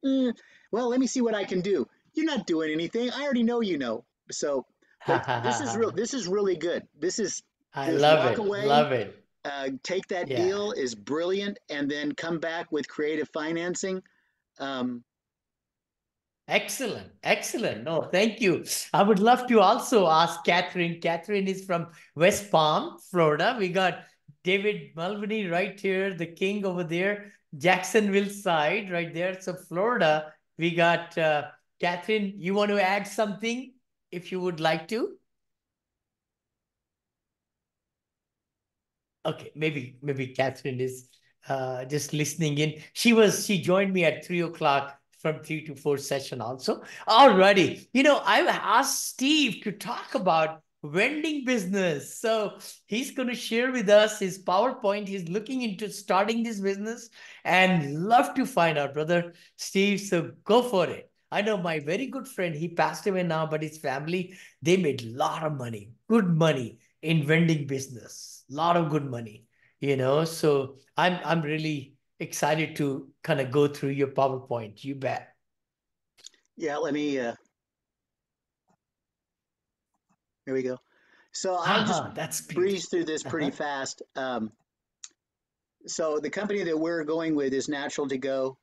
mm, well, let me see what I can do. You're not doing anything. I already know you know. So this is real. <laughs> This is really good. This is I love it. away. Love it. uh, take that Yeah. deal is brilliant, and then come back with creative financing. Um, Excellent. Excellent. No, thank you. I would love to also ask Catherine. Catherine is from West Palm, Florida. We got David Mulvaney right here, the king over there, Jacksonville side right there. So, Florida, we got uh, Catherine. You want to add something if you would like to? Okay, maybe maybe Catherine is uh, just listening in. She was she joined me at three o'clock from three to four session also. Alrighty, you know I've asked Steve to talk about vending business, so he's going to share with us his PowerPoint. He's looking into starting this business and love to find out, brother Steve. So go for it. I know my very good friend. He passed away now, but his family they made a lot of money, good money in vending business a lot of good money you know so i'm i'm really excited to kind of go through your powerpoint you bet yeah, let me. Uh, here we go. So I'll just Ah, that's breeze through this pretty Uh-huh. fast. Um, so the company that we're going with is Natural to Go,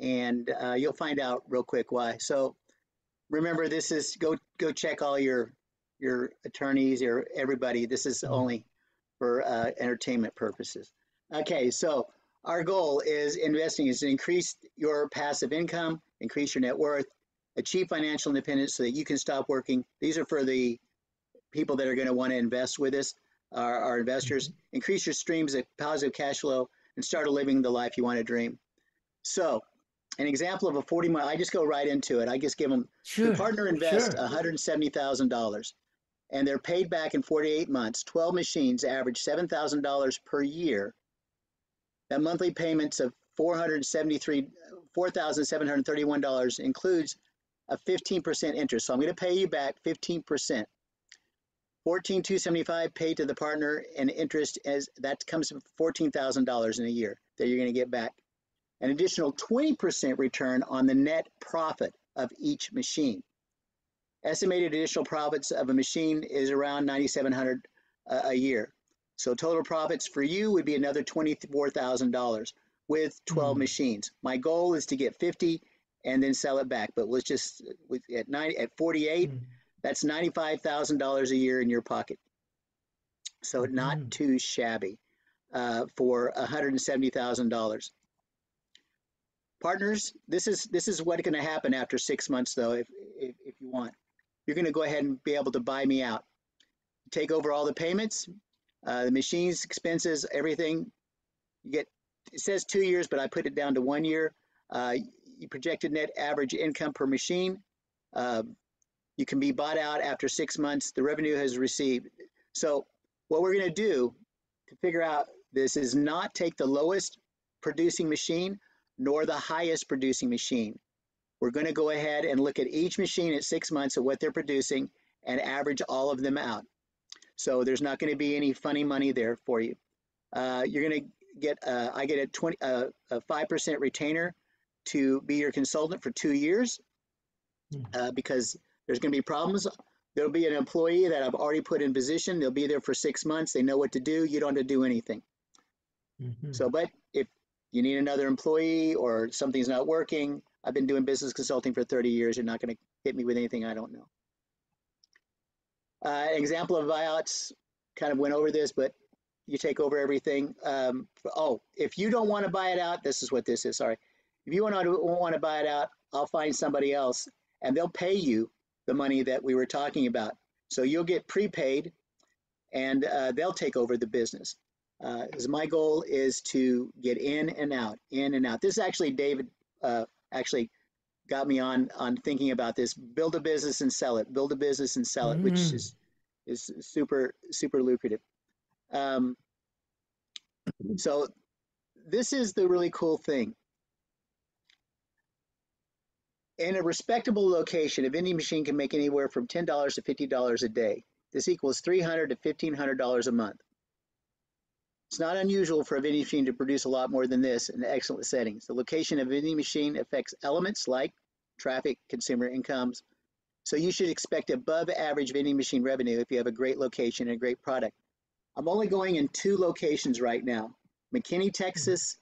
and uh, you'll find out real quick why. So remember, this is go go check all your your attorneys, your everybody. This is Mhm. only for uh, entertainment purposes. Okay, so our goal is investing is to increase your passive income, increase your net worth, achieve financial independence so that you can stop working. These are for the people that are going to want to invest with us, our, our investors. Mm-hmm. Increase your streams of positive cash flow and start living the life you want to dream. So, an example of a 40 mile, I just go right into it. I just give them sure the partner invests sure $170,000 and they're paid back in 48 months. 12 machines average $7,000 per year. That monthly payments of 473 $4,731 includes a 15% interest. So I'm going to pay you back 15%. 14,275 paid to the partner and interest as that comes to $14,000 in a year that you're going to get back. An additional 20% return on the net profit of each machine. Estimated additional profits of a machine is around 9,700 a, uh, a year. So total profits for you would be another $24,000 with 12 Mhm. machines. My goal is to get 50 and then sell it back. But let's just with at 90 at 48, Mm. that's $95,000 a year in your pocket. So not Mhm. too shabby uh, for $170,000. Partners, this is this is what's going to happen after six months, though. If, if if you want, you're going to go ahead and be able to buy me out, take over all the payments, uh, the machines, expenses, everything. You get it says two years, but I put it down to one year. Uh, you projected net average income per machine. Uh, you can be bought out after six months. The revenue has received. So what we're going to do to figure out this is not take the lowest producing machine nor the highest producing machine. We're going to go ahead and look at each machine at six months of what they're producing and average all of them out. So there's not going to be any funny money there for you. Uh, you're going to get, uh, I get a 20, uh, a 5% retainer to be your consultant for two years Mhm. uh, because there's going to be problems. There'll be an employee that I've already put in position. They'll be there for six months. They know what to do. You don't have to do anything. Mhm. So, but if you need another employee or something's not working, I've been doing business consulting for 30 years. You're not going to hit me with anything I don't know. Uh, an example of buyouts kind of went over this, but you take over everything. Um, oh, if you don't want to buy it out, this is what this is. Sorry. If you want to want to buy it out, I'll find somebody else and they'll pay you the money that we were talking about. So you'll get prepaid and uh, they'll take over the business. Uh, my goal is to get in and out, in and out. This is actually David uh, actually got me on on thinking about this. Build a business and sell it. Build a business and sell it, which Mm. is is super super lucrative. Um, so this is the really cool thing. In a respectable location, a vending machine can make anywhere from ten dollars to fifty dollars a day. This equals three hundred to fifteen hundred dollars a month. It's not unusual for a vending machine to produce a lot more than this in excellent settings. The location of a vending machine affects elements like traffic, consumer incomes. So you should expect above average vending machine revenue if you have a great location and a great product. I'm only going in two locations right now, McKinney, Texas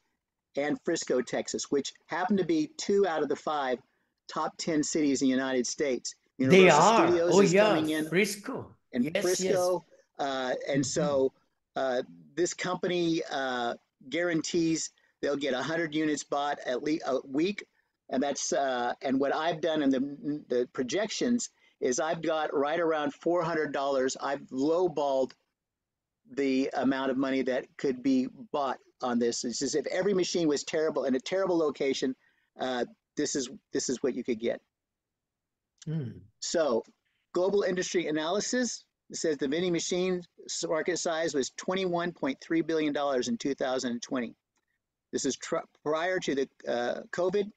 and Frisco, Texas, which happen to be two out of the five top 10 cities in the United States. They Universal are. Studios Oh is yeah, coming in Frisco. in yes, yes. Frisco. Uh, and so uh, this company uh, guarantees they'll get 100 units bought at least a week. And that's uh, and what I've done in the, the projections is I've got right around $400. I've lowballed the amount of money that could be bought on this. It's as if every machine was terrible in a terrible location. Uh, this is this is what you could get. Mm. So, global industry analysis says the vending machine market size was $21.3 billion in 2020. This is tr- prior to the uh, COVID,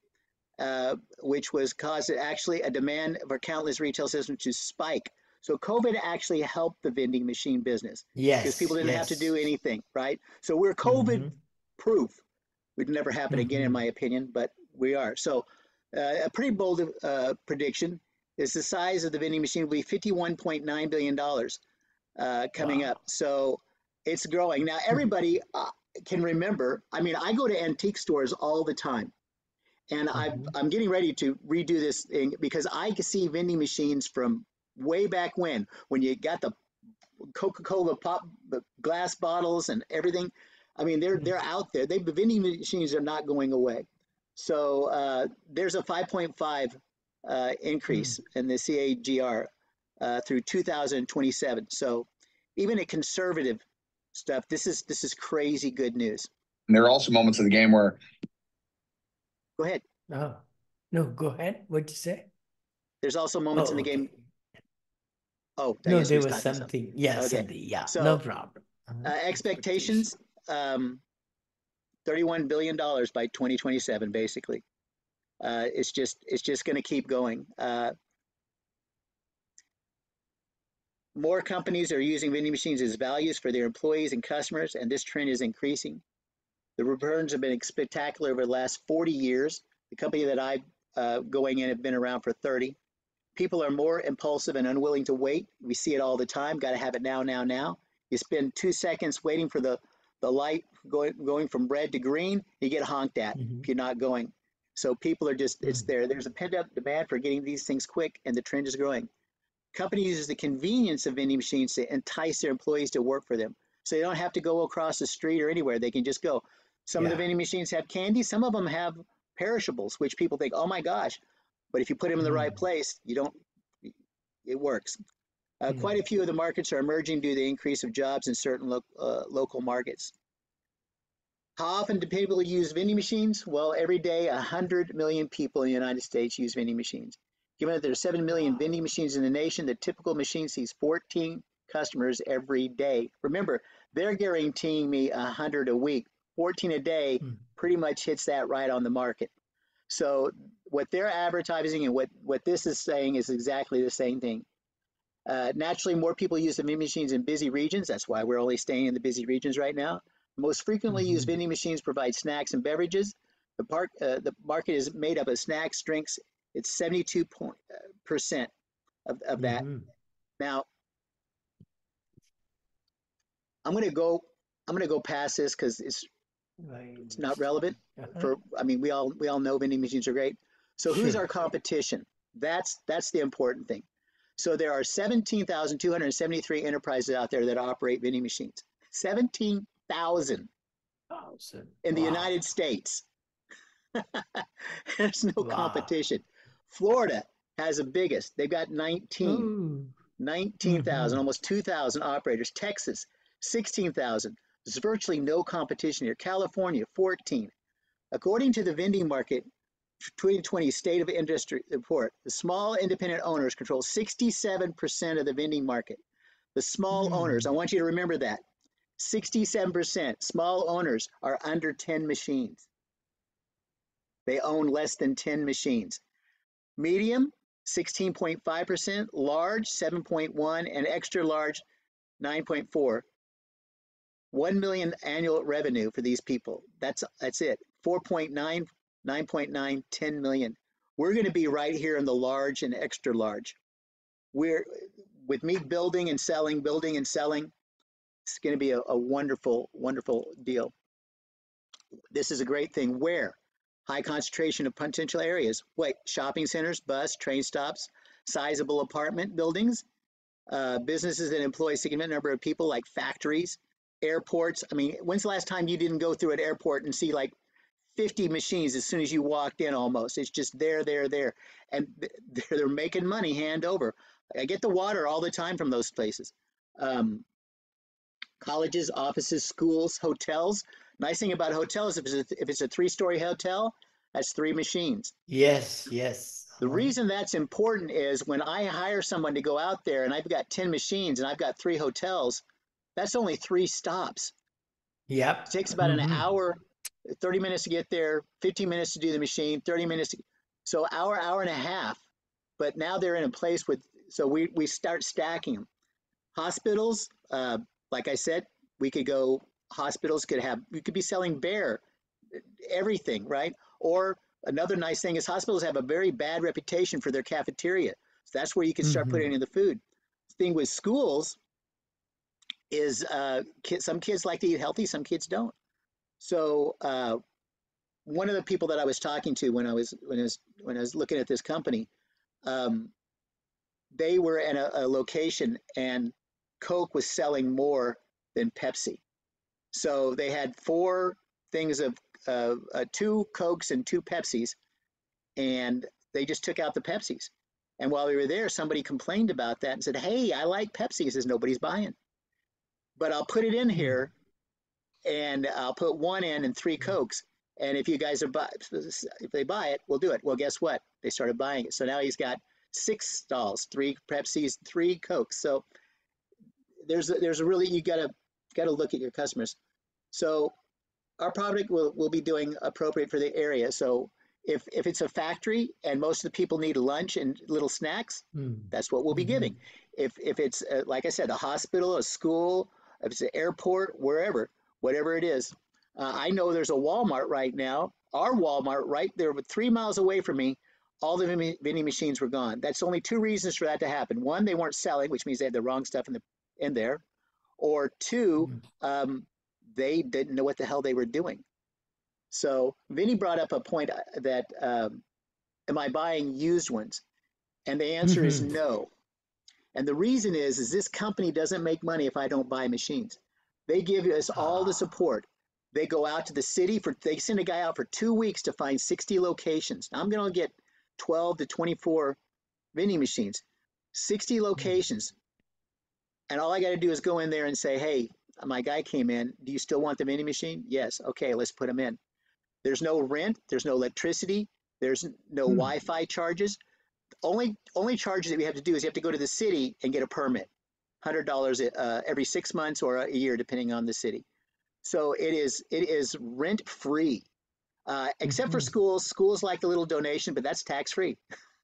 uh, which was caused actually a demand for countless retail systems to spike. So, COVID actually helped the vending machine business Yes. because people didn't have to do anything, right? So, we're COVID Mhm. proof. Would never happen again, in Mhm. my opinion, but we are. So, uh, a pretty bold uh, prediction is the size of the vending machine will be $51.9 billion uh, coming Wow. up. So, it's growing. Now, everybody uh, can remember, I mean, I go to antique stores all the time. And I've, Mhm. I'm getting ready to redo this thing because I can see vending machines from way back when, when you got the Coca-Cola pop the glass bottles and everything. I mean, they're they're out there. They the vending machines are not going away. So uh, there's a 5.5 uh, increase in the CAGR uh, through 2027. So even at conservative stuff, this is this is crazy good news. And there are also moments of the game where Go ahead. Oh, no, go ahead. What'd you say? There's also moments Oh, in the game. Oh, I No, there was talked something. Yeah, Okay. something. Yeah, So, no problem. Uh-huh. Uh, expectations, um, $31 billion by 2027, basically. Uh, it's just, it's just going to keep going. Uh, more companies are using vending machines as values for their employees and customers, and this trend is increasing. The returns have been spectacular over the last 40 years. The company that I'm uh, going in have been around for 30. People are more impulsive and unwilling to wait. We see it all the time. Got to have it now, now, now. You spend two seconds waiting for the, the light going going from red to green. You get honked at Mhm. if you're not going. So people are just it's Mm. there. There's a pent up demand for getting these things quick, and the trend is growing. Companies use the convenience of vending machines to entice their employees to work for them. So they don't have to go across the street or anywhere. They can just go. Some of the vending machines have candy. Some of them have perishables, which people think, oh my gosh. But if you put them in the right Mm. place, you don't, it works. Uh, Mm. Quite a few of the markets are emerging due to the increase of jobs in certain lo- uh, local markets. How often do people use vending machines? Well, every day, 100 million people in the United States use vending machines. Given that there are 7 million vending machines in the nation, the typical machine sees 14 customers every day. Remember, they're guaranteeing me 100 a week. 14 a day Mm. pretty much hits that right on the market. So what they're advertising and what, what this is saying is exactly the same thing. Uh, naturally, more people use the vending machines in busy regions. That's why we're only staying in the busy regions right now. Most frequently used Mhm. vending machines provide snacks and beverages. The, park, uh, the market is made up of snacks, drinks. It's 72 point, uh, percent of, of that. Mhm. Now, I'm going to go. I'm going to go past this because it's Right. it's not relevant Uh-huh. for i mean we all we all know vending machines are great so who's Sure. our competition that's that's the important thing so there are 17273 enterprises out there that operate vending machines 17000 Thousand. in the Wow. united states <laughs> there's no Wow. competition florida has the biggest they've got 19 Ooh. 19,000, Mhm. almost 2,000 operators. Texas, 16,000. There's virtually no competition here. California, 14. According to the vending market 2020 State of Industry report, the small independent owners control 67% of the vending market. The small owners, I Mm. want you to remember that. 67% small owners are under 10 machines. They own less than 10 machines. Medium, 16.5%, large, 7.1, and extra large, 9.4. 1 million annual revenue for these people. That's that's it. 4.9, 9.9, 10 million. We're going to be right here in the large and extra large. We're with me building and selling, building and selling. It's going to be a, a wonderful, wonderful deal. This is a great thing. Where? High concentration of potential areas. What? Shopping centers, bus, train stops, sizable apartment buildings, uh, businesses that employ a significant number of people, like factories, airports. I mean, when's the last time you didn't go through an airport and see like 50 machines as soon as you walked in almost? It's just there, there, there. And <laughs> they're, they're making money hand over. I get the water all the time from those places. Um, colleges, offices, schools, hotels. Nice thing about hotels, if it's a, if it's a three-story hotel, that's three machines. Yes, yes. The reason that's important is when I hire someone to go out there and I've got 10 machines and I've got three hotels, that's only three stops. Yep. It takes about an Mhm. hour, 30 minutes to get there, 15 minutes to do the machine, 30 minutes. To, so hour, hour and a half. But now they're in a place with, so we, we start stacking them. Hospitals, uh, like I said, we could go, hospitals could have, we could be selling bear, everything, right? Or another nice thing is hospitals have a very bad reputation for their cafeteria. So that's where you can start Mhm. putting in the food. thing with schools is uh, kids, some kids like to eat healthy, some kids don't. So uh, one of the people that I was talking to when I was when I was when I was looking at this company, um, they were in a, a location and Coke was selling more than Pepsi. So they had four things of uh, uh, two Cokes and two Pepsis, and they just took out the Pepsis. And while we were there, somebody complained about that and said, "Hey, I like Pepsi." He says nobody's buying, but I'll put it in here, and I'll put one in and three Cokes. And if you guys are buy, if they buy it, we'll do it. Well, guess what? They started buying it. So now he's got six stalls, three Pepsis, three Cokes. So there's a, there's a really you gotta gotta look at your customers. So our product will will be doing appropriate for the area. So if if it's a factory and most of the people need lunch and little snacks, Mm. that's what we'll be Mhm. giving. If if it's uh, like I said, a hospital, a school, if it's an airport, wherever, whatever it is. Uh, I know there's a Walmart right now. Our Walmart right there, three miles away from me, all the vending machines were gone. That's only two reasons for that to happen. One, they weren't selling, which means they had the wrong stuff in the in there, or two, Mm. um, they didn't know what the hell they were doing. So Vinney brought up a point uh, that um, am I buying used ones? And the answer is Mhm. no. And the reason is is this company doesn't make money if I don't buy machines. They give us all the Ah. support. They go out to the city for they send a guy out for two weeks to find 60 locations. Now I'm gonna get 12 to 24 vending machines, 60 locations. And all I got to do is go in there and say, hey, my guy came in. Do you still want the vending machine? Yes. Okay, let's put him in. There's no rent, there's no electricity, there's no Hmm. Wi-Fi charges. Only only charges that we have to do is you have to go to the city and get a permit, hundred dollars uh, every six months or a year, depending on the city. So it is it is rent free, uh, except for Mhm. schools. Schools like the little donation, but that's tax free.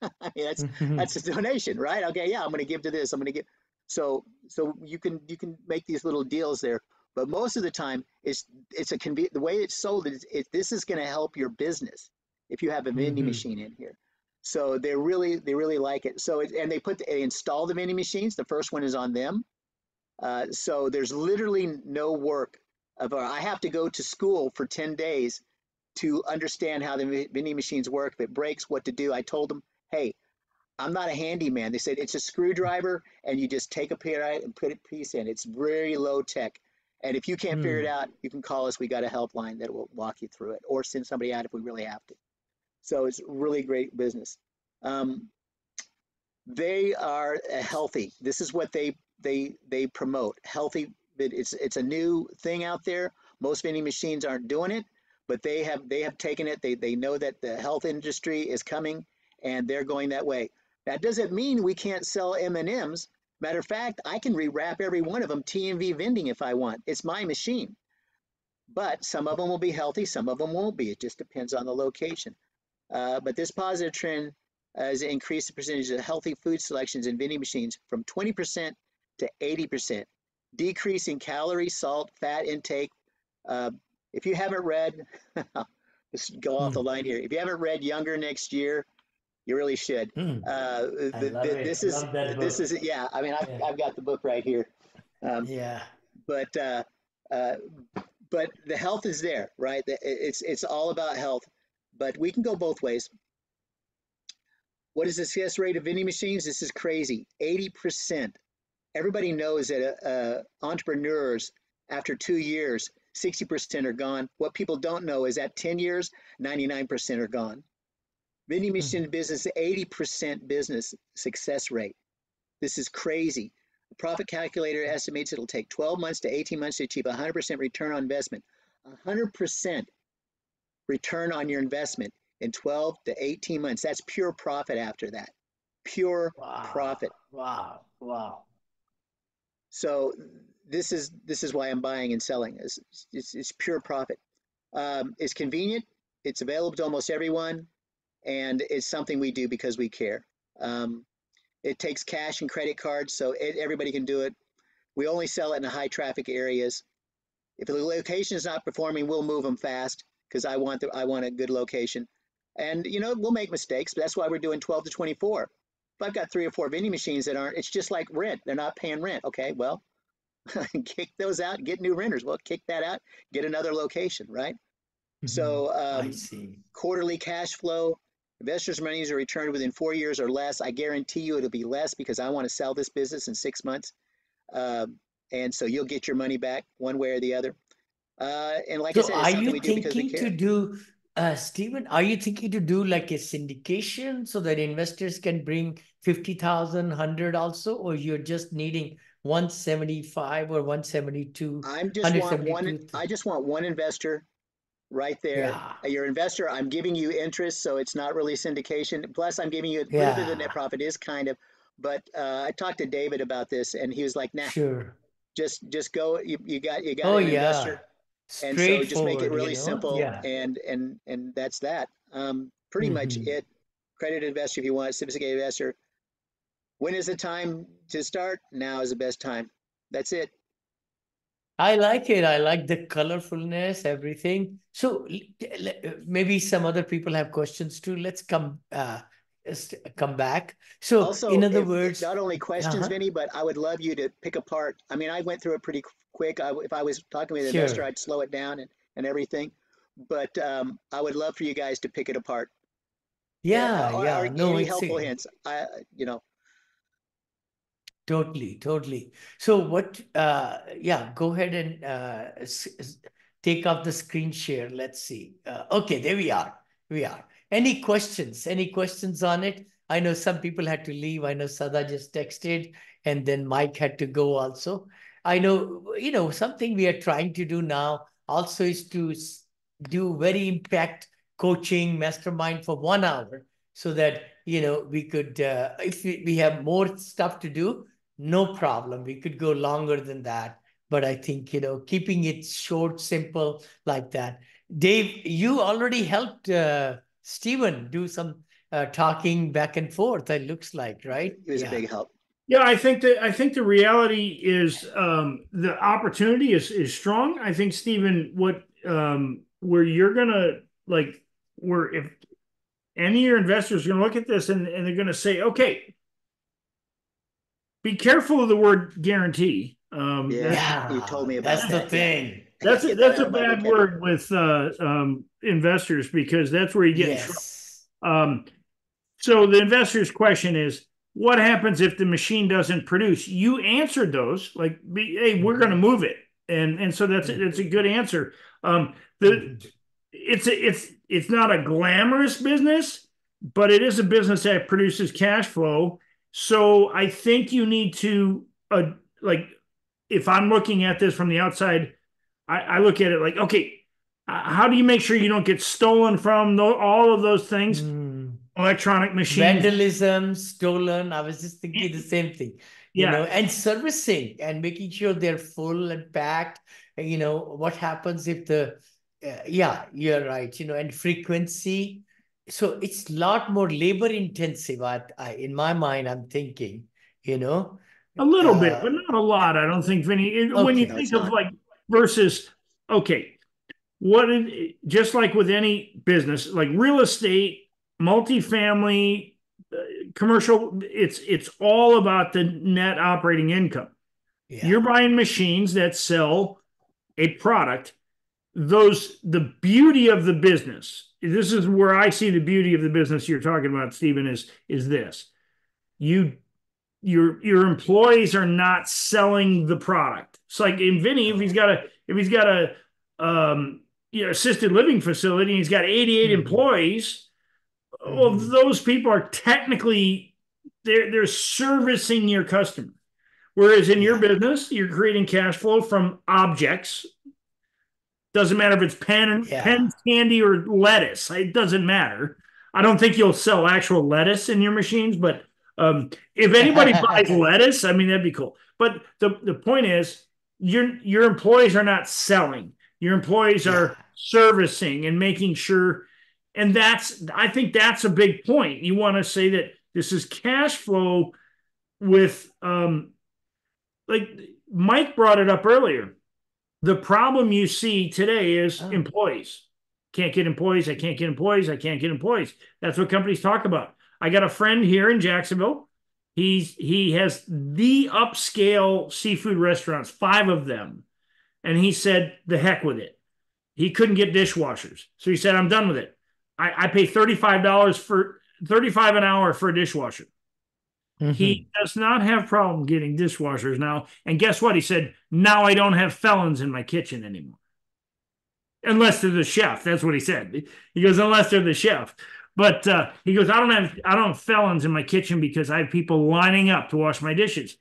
<laughs> I mean, that's Mhm. that's a donation, right? Okay, yeah, I'm going to give to this. I'm going to give. So so you can you can make these little deals there, but most of the time it's it's a conven- the way it's sold is it, this is going to help your business if you have a vending Mhm. machine in here. So they really they really like it. So it, and they put they install the vending machines. The first one is on them. Uh, so there's literally no work of our, I have to go to school for 10 days to understand how the vending machines work. If it breaks, what to do. I told them, hey, I'm not a handyman. They said it's a screwdriver and you just take a piece out and put a piece in. It's very low tech. And if you can't figure it Hmm. out, you can call us. We got a helpline that will walk you through it or send somebody out if we really have to. So it's really great business. Um, they are uh, healthy. This is what they they they promote. Healthy. It's it's a new thing out there. Most vending machines aren't doing it, but they have they have taken it. They they know that the health industry is coming, and they're going that way. That doesn't mean we can't sell M and M's. Matter of fact, I can rewrap every one of them TMV vending if I want. It's my machine. But some of them will be healthy, some of them won't be. It just depends on the location. Uh, but this positive trend has increased the percentage of healthy food selections in vending machines from 20% to 80%, decreasing calorie, salt, fat intake. Uh, if you haven't read, <laughs> let's go off the line here. If you haven't read Younger Next Year, you really should. Hmm. Uh, I the, love the, this is this is yeah. I mean, I've, Yeah. I've got the book right here. Um, Yeah. but uh, uh, but the health is there, right? It's it's all about health, but we can go both ways. What is the success rate of vending machines? This is crazy. Eighty percent. Everybody knows that uh, uh, entrepreneurs, after two years, sixty percent are gone. What people don't know is at ten years, ninety-nine percent are gone. Vending machine business, eighty percent business success rate. This is crazy. The profit calculator estimates it'll take 12 months to 18 months to achieve 100% return on investment. 100% return on your investment in 12 to 18 months. That's pure profit after that. Pure Wow. profit. Wow. Wow. So this is this is why I'm buying and selling. It's, it's, it's pure profit. Um, it's convenient. It's available to almost everyone, and it's something we do because we care. Um, it takes cash and credit cards, so it, everybody can do it. We only sell it in high traffic areas. If the location is not performing, we'll move them fast because I want the, I want a good location. And you know we'll make mistakes, but that's why we're doing 12 to 24. If I've got three or four vending machines that aren't, it's just like rent. They're not paying rent. Okay, well, <laughs> kick those out, get new renters. Well, kick that out, get another location, right? So I um, quarterly cash flow, investors' monies are returned within four years or less. I guarantee you it'll be less because I want to sell this business in six months. Um, and so you'll get your money back one way or the other. Uh, and like I said, are you we do thinking to do, uh, Stephen, are you thinking to do like a syndication so that investors can bring 50,000, 100 also, or you're just needing 175 or 172? I'm just want one. 172. I just want one investor right there. Yeah. Uh, Your investor, I'm giving you interest, so it's not really syndication. Plus, I'm giving you a little bit of the net profit is kind of. But uh, I talked to David about this, and he was like, "Nah, Sure. just just go. You, you got you got Oh, an yeah. investor, and so just make it really you know? simple, Yeah. and and and that's that. Um, pretty much Mhm. it. Credit investor if you want, sophisticated investor. When is the time to start? Now is the best time. That's it. I like it. I like the colorfulness, everything. So maybe some other people have questions too. Let's come uh, come back. So, Also, in other if- words, not only questions, Uh-huh. Vinney, but I would love you to pick apart. I mean, I went through it pretty quick. I, if I was talking with an investor, I'd slow it down and, and everything. But um, I would love for you guys to pick it apart. yeah, or- yeah, or no, any helpful hints. I, you know, Totally, totally. So what, uh, yeah, go ahead and, uh, take off the screen share. Let's see. Uh, okay, there we are. We are. Any questions? Any questions on it? I know some people had to leave. I know Sada just texted and then Mike had to go also. I know, you know, something we are trying to do now also is to do very impact coaching mastermind for one hour so that, you know, we could, uh, if we, we have more stuff to do, no problem. We could go longer than that. But I think, you know, keeping it short, simple like that. Dave, you already helped uh, Stephen do some uh, talking back and forth, it looks like, right? it was Yeah. a big help. Yeah, I think that I think the reality is um, the opportunity is is strong. I think Stephen, what um, where you're gonna like where if any of your investors are gonna look at this and, and they're gonna say, okay, be careful of the word guarantee. Um, Yeah. that's- you told me about That's the that, yeah. thing. that's a, that's a bad word with uh, um, investors because that's where you get. Yes. Um, so the investor's question is, what happens if the machine doesn't produce? You answered those, like, be, hey, we're going to move it, and and so that's that's a good answer. Um, the it's a, it's it's not a glamorous business, but it is a business that produces cash flow. So I think you need to uh, like, if I'm looking at this from the outside, I, I look at it like, okay, uh, how do you make sure you don't get stolen from all of those things? Mm. electronic machines. Vandalism, stolen. I was just thinking the same thing. You Yeah. know, and servicing and making sure they're full and packed. You know, what happens if the, uh, yeah, you're right. You know, and frequency. So it's a lot more labor intensive. I, I, in my mind, I'm thinking. You know, A little bit, Uh, but not a lot. I don't think, Vinney. It- When you think of not. like versus, okay, what it, just like with any business, like real estate, multifamily, uh, commercial, it's it's all about the net operating income. yeah. You're buying machines that sell a product. Those the beauty of the business. This is where I see the beauty of the business you're talking about, Stephen. Is is this? You your your employees are not selling the product. It's like in Vinney, if he's got a if he's got a um you know assisted living facility and he's got 88 Mhm. employees, well, Mhm. those people are technically they're they're servicing your customer. Whereas in your business, you're creating cash flow from objects. Doesn't matter if it's pen, Yeah. pen, candy, or lettuce. It doesn't matter. I don't think you'll sell actual lettuce in your machines, but um, if anybody <laughs> buys lettuce, I mean that'd be cool. But the the point is, your your employees are not selling. Your employees Yeah. are servicing and making sure. And that's I think that's a big point. You want to say that this is cash flow with um like Mike brought it up earlier. The problem you see today is Oh. employees. Can't get employees. I can't get employees. I can't get employees. That's what companies talk about. I got a friend here in Jacksonville. He's he has the upscale seafood restaurants, five of them. And he said, the heck with it. He couldn't get dishwashers. So he said, I'm done with it. I, I pay $35 for 35 an hour for a dishwasher. Mm-hmm. He does not have problem getting dishwashers now. And guess what? He said, now I don't have felons in my kitchen anymore. Unless they're the chef. That's what he said. He goes, unless they're the chef. But uh, he goes, I don't have I don't have felons in my kitchen because I have people lining up to wash my dishes.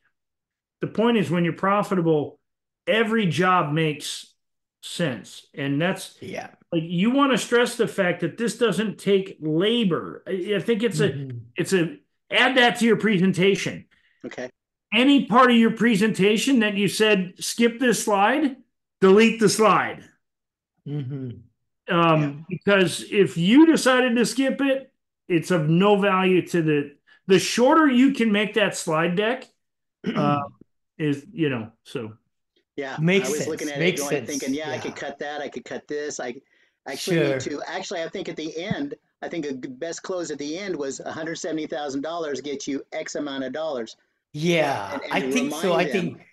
The point is when you're profitable, every job makes sense. And that's yeah. like you want to stress the fact that this doesn't take labor. I, think it's a Mhm. it's a add that to your presentation Okay. any part of your presentation that you said skip this slide, delete the slide. Mhm. Um, Because if you decided to skip it, it's of no value to the. The shorter you can make that slide deck, <clears throat> uh, is you know so. Yeah. Makes I was sense, looking at makes it going, sense, thinking, yeah, I could cut that. I could cut this. I actually Sure. need to, actually, I think at the end, I think a best close at the end was $170,000 get you X amount of dollars. Yeah, and- and I think so. I them. think,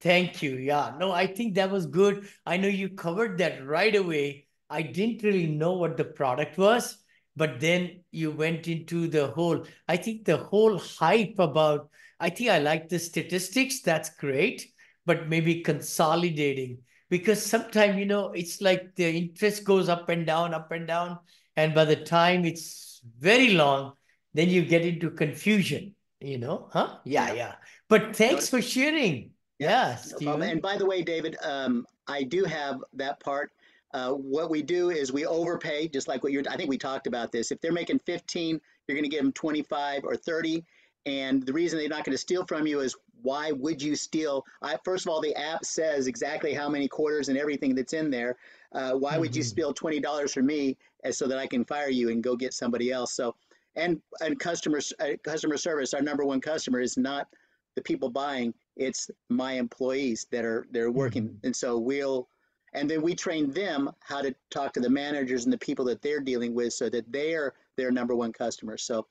thank you. Yeah, no, I think that was good. I know you covered that right away. I didn't really know what the product was, but then you went into the whole, I think the whole hype about, I think I like the statistics. That's great, but maybe consolidating because sometimes, you know, it's like the interest goes up and down, up and down. And by the time it's very long, then you get into confusion, you know, huh? Yeah, Yeah. yeah. But thanks for sharing. Yeah, No And by the way, David, um, I do have that part. Uh, what we do is we overpay, just like what you're, I think we talked about this. If they're making 15, you're going to give them 25 or 30. And the reason they're not going to steal from you is why would you steal? I, first of all, the app says exactly how many quarters and everything that's in there. Uh, why would you Mhm. steal $20 from me as so that I can fire you and go get somebody else? So, and, and customer, uh, customer service, our number one customer is not the people buying, it's my employees that are, they're working. And so we'll, and then we train them how to talk to the managers and the people that they're dealing with so that they're their number one customer. So,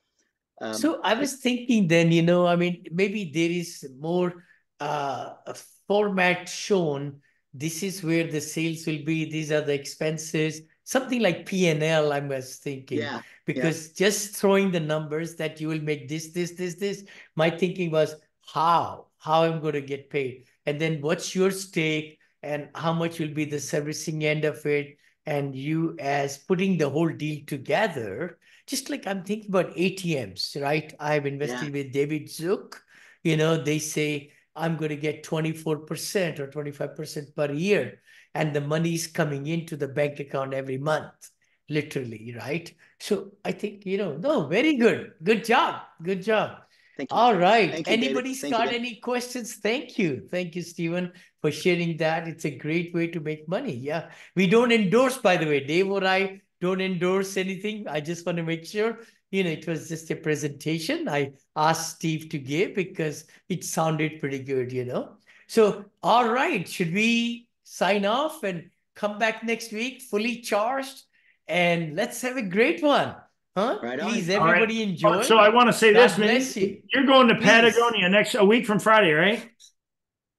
um, So I was thinking then, you know, I mean, maybe there is more uh, a format shown. This is where the sales will be. These are the expenses. Something like P and L. I was thinking yeah, because just throwing the numbers that you will make this, this, this, this. My thinking was how, how I'm going to get paid, and then what's your stake, and how much will be the servicing end of it, and you as putting the whole deal together. Just like I'm thinking about ATMs, right? I've invested with David Zook. You know, they say I'm going to get 24% or 25% per year, and the money is coming into the bank account every month, literally, right? So I think, you know, no, very good. Good job. Good job. thank you. All right. Thank you. Anybody's you, got David. any questions? Thank you. Thank you, Stephen, for sharing that. It's a great way to make money. Yeah. We don't endorse, by the way. Dave or I don't endorse anything. I just want to make sure, you know, it was just a presentation I asked Steve to give because it sounded pretty good, you know. So, all right. Should we sign off and come back next week fully charged? And let's have a great one. Huh? Right. Please, All right. everybody enjoy. Oh, so I want to say God this, man. you. You're going to Please. Patagonia next a week from Friday, right?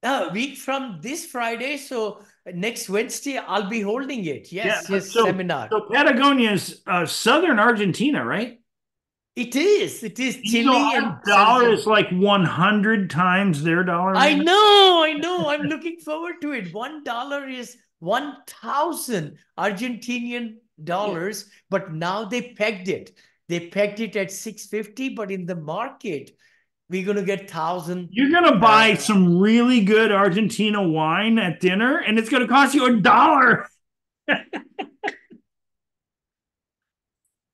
A week from this Friday, so next Wednesday I'll be holding it. Yes, Yeah, yes, so- seminar. So Patagonia is uh, southern Argentina, right? It is. It is Chile our dollar Central- is like 100 times their dollar. I know, I know. I'm looking forward to it. One dollar is one thousand Argentinian dollars, but now they pegged it. They pegged it at six fifty, but in the market, we're gonna get thousand. You're gonna buy Uh, some really good Argentina wine at dinner, and it's gonna cost you a dollar. <laughs>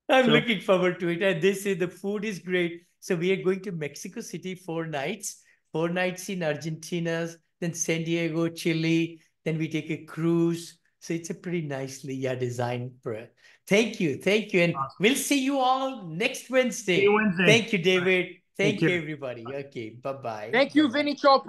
I'm So- looking forward to it. And they say the food is great. So we are going to Mexico City four nights, four nights in Argentina, then Santiago, Chile. Then we take a cruise. So it's a pretty nicely yeah, designed. Pro- Thank you. Thank you. And Awesome. we'll see you all next Wednesday. Wednesday. Thank you, David. Thank Thank you, you. everybody. Okay. Bye-bye. Thank you, Bye-bye. Vinney Chopra.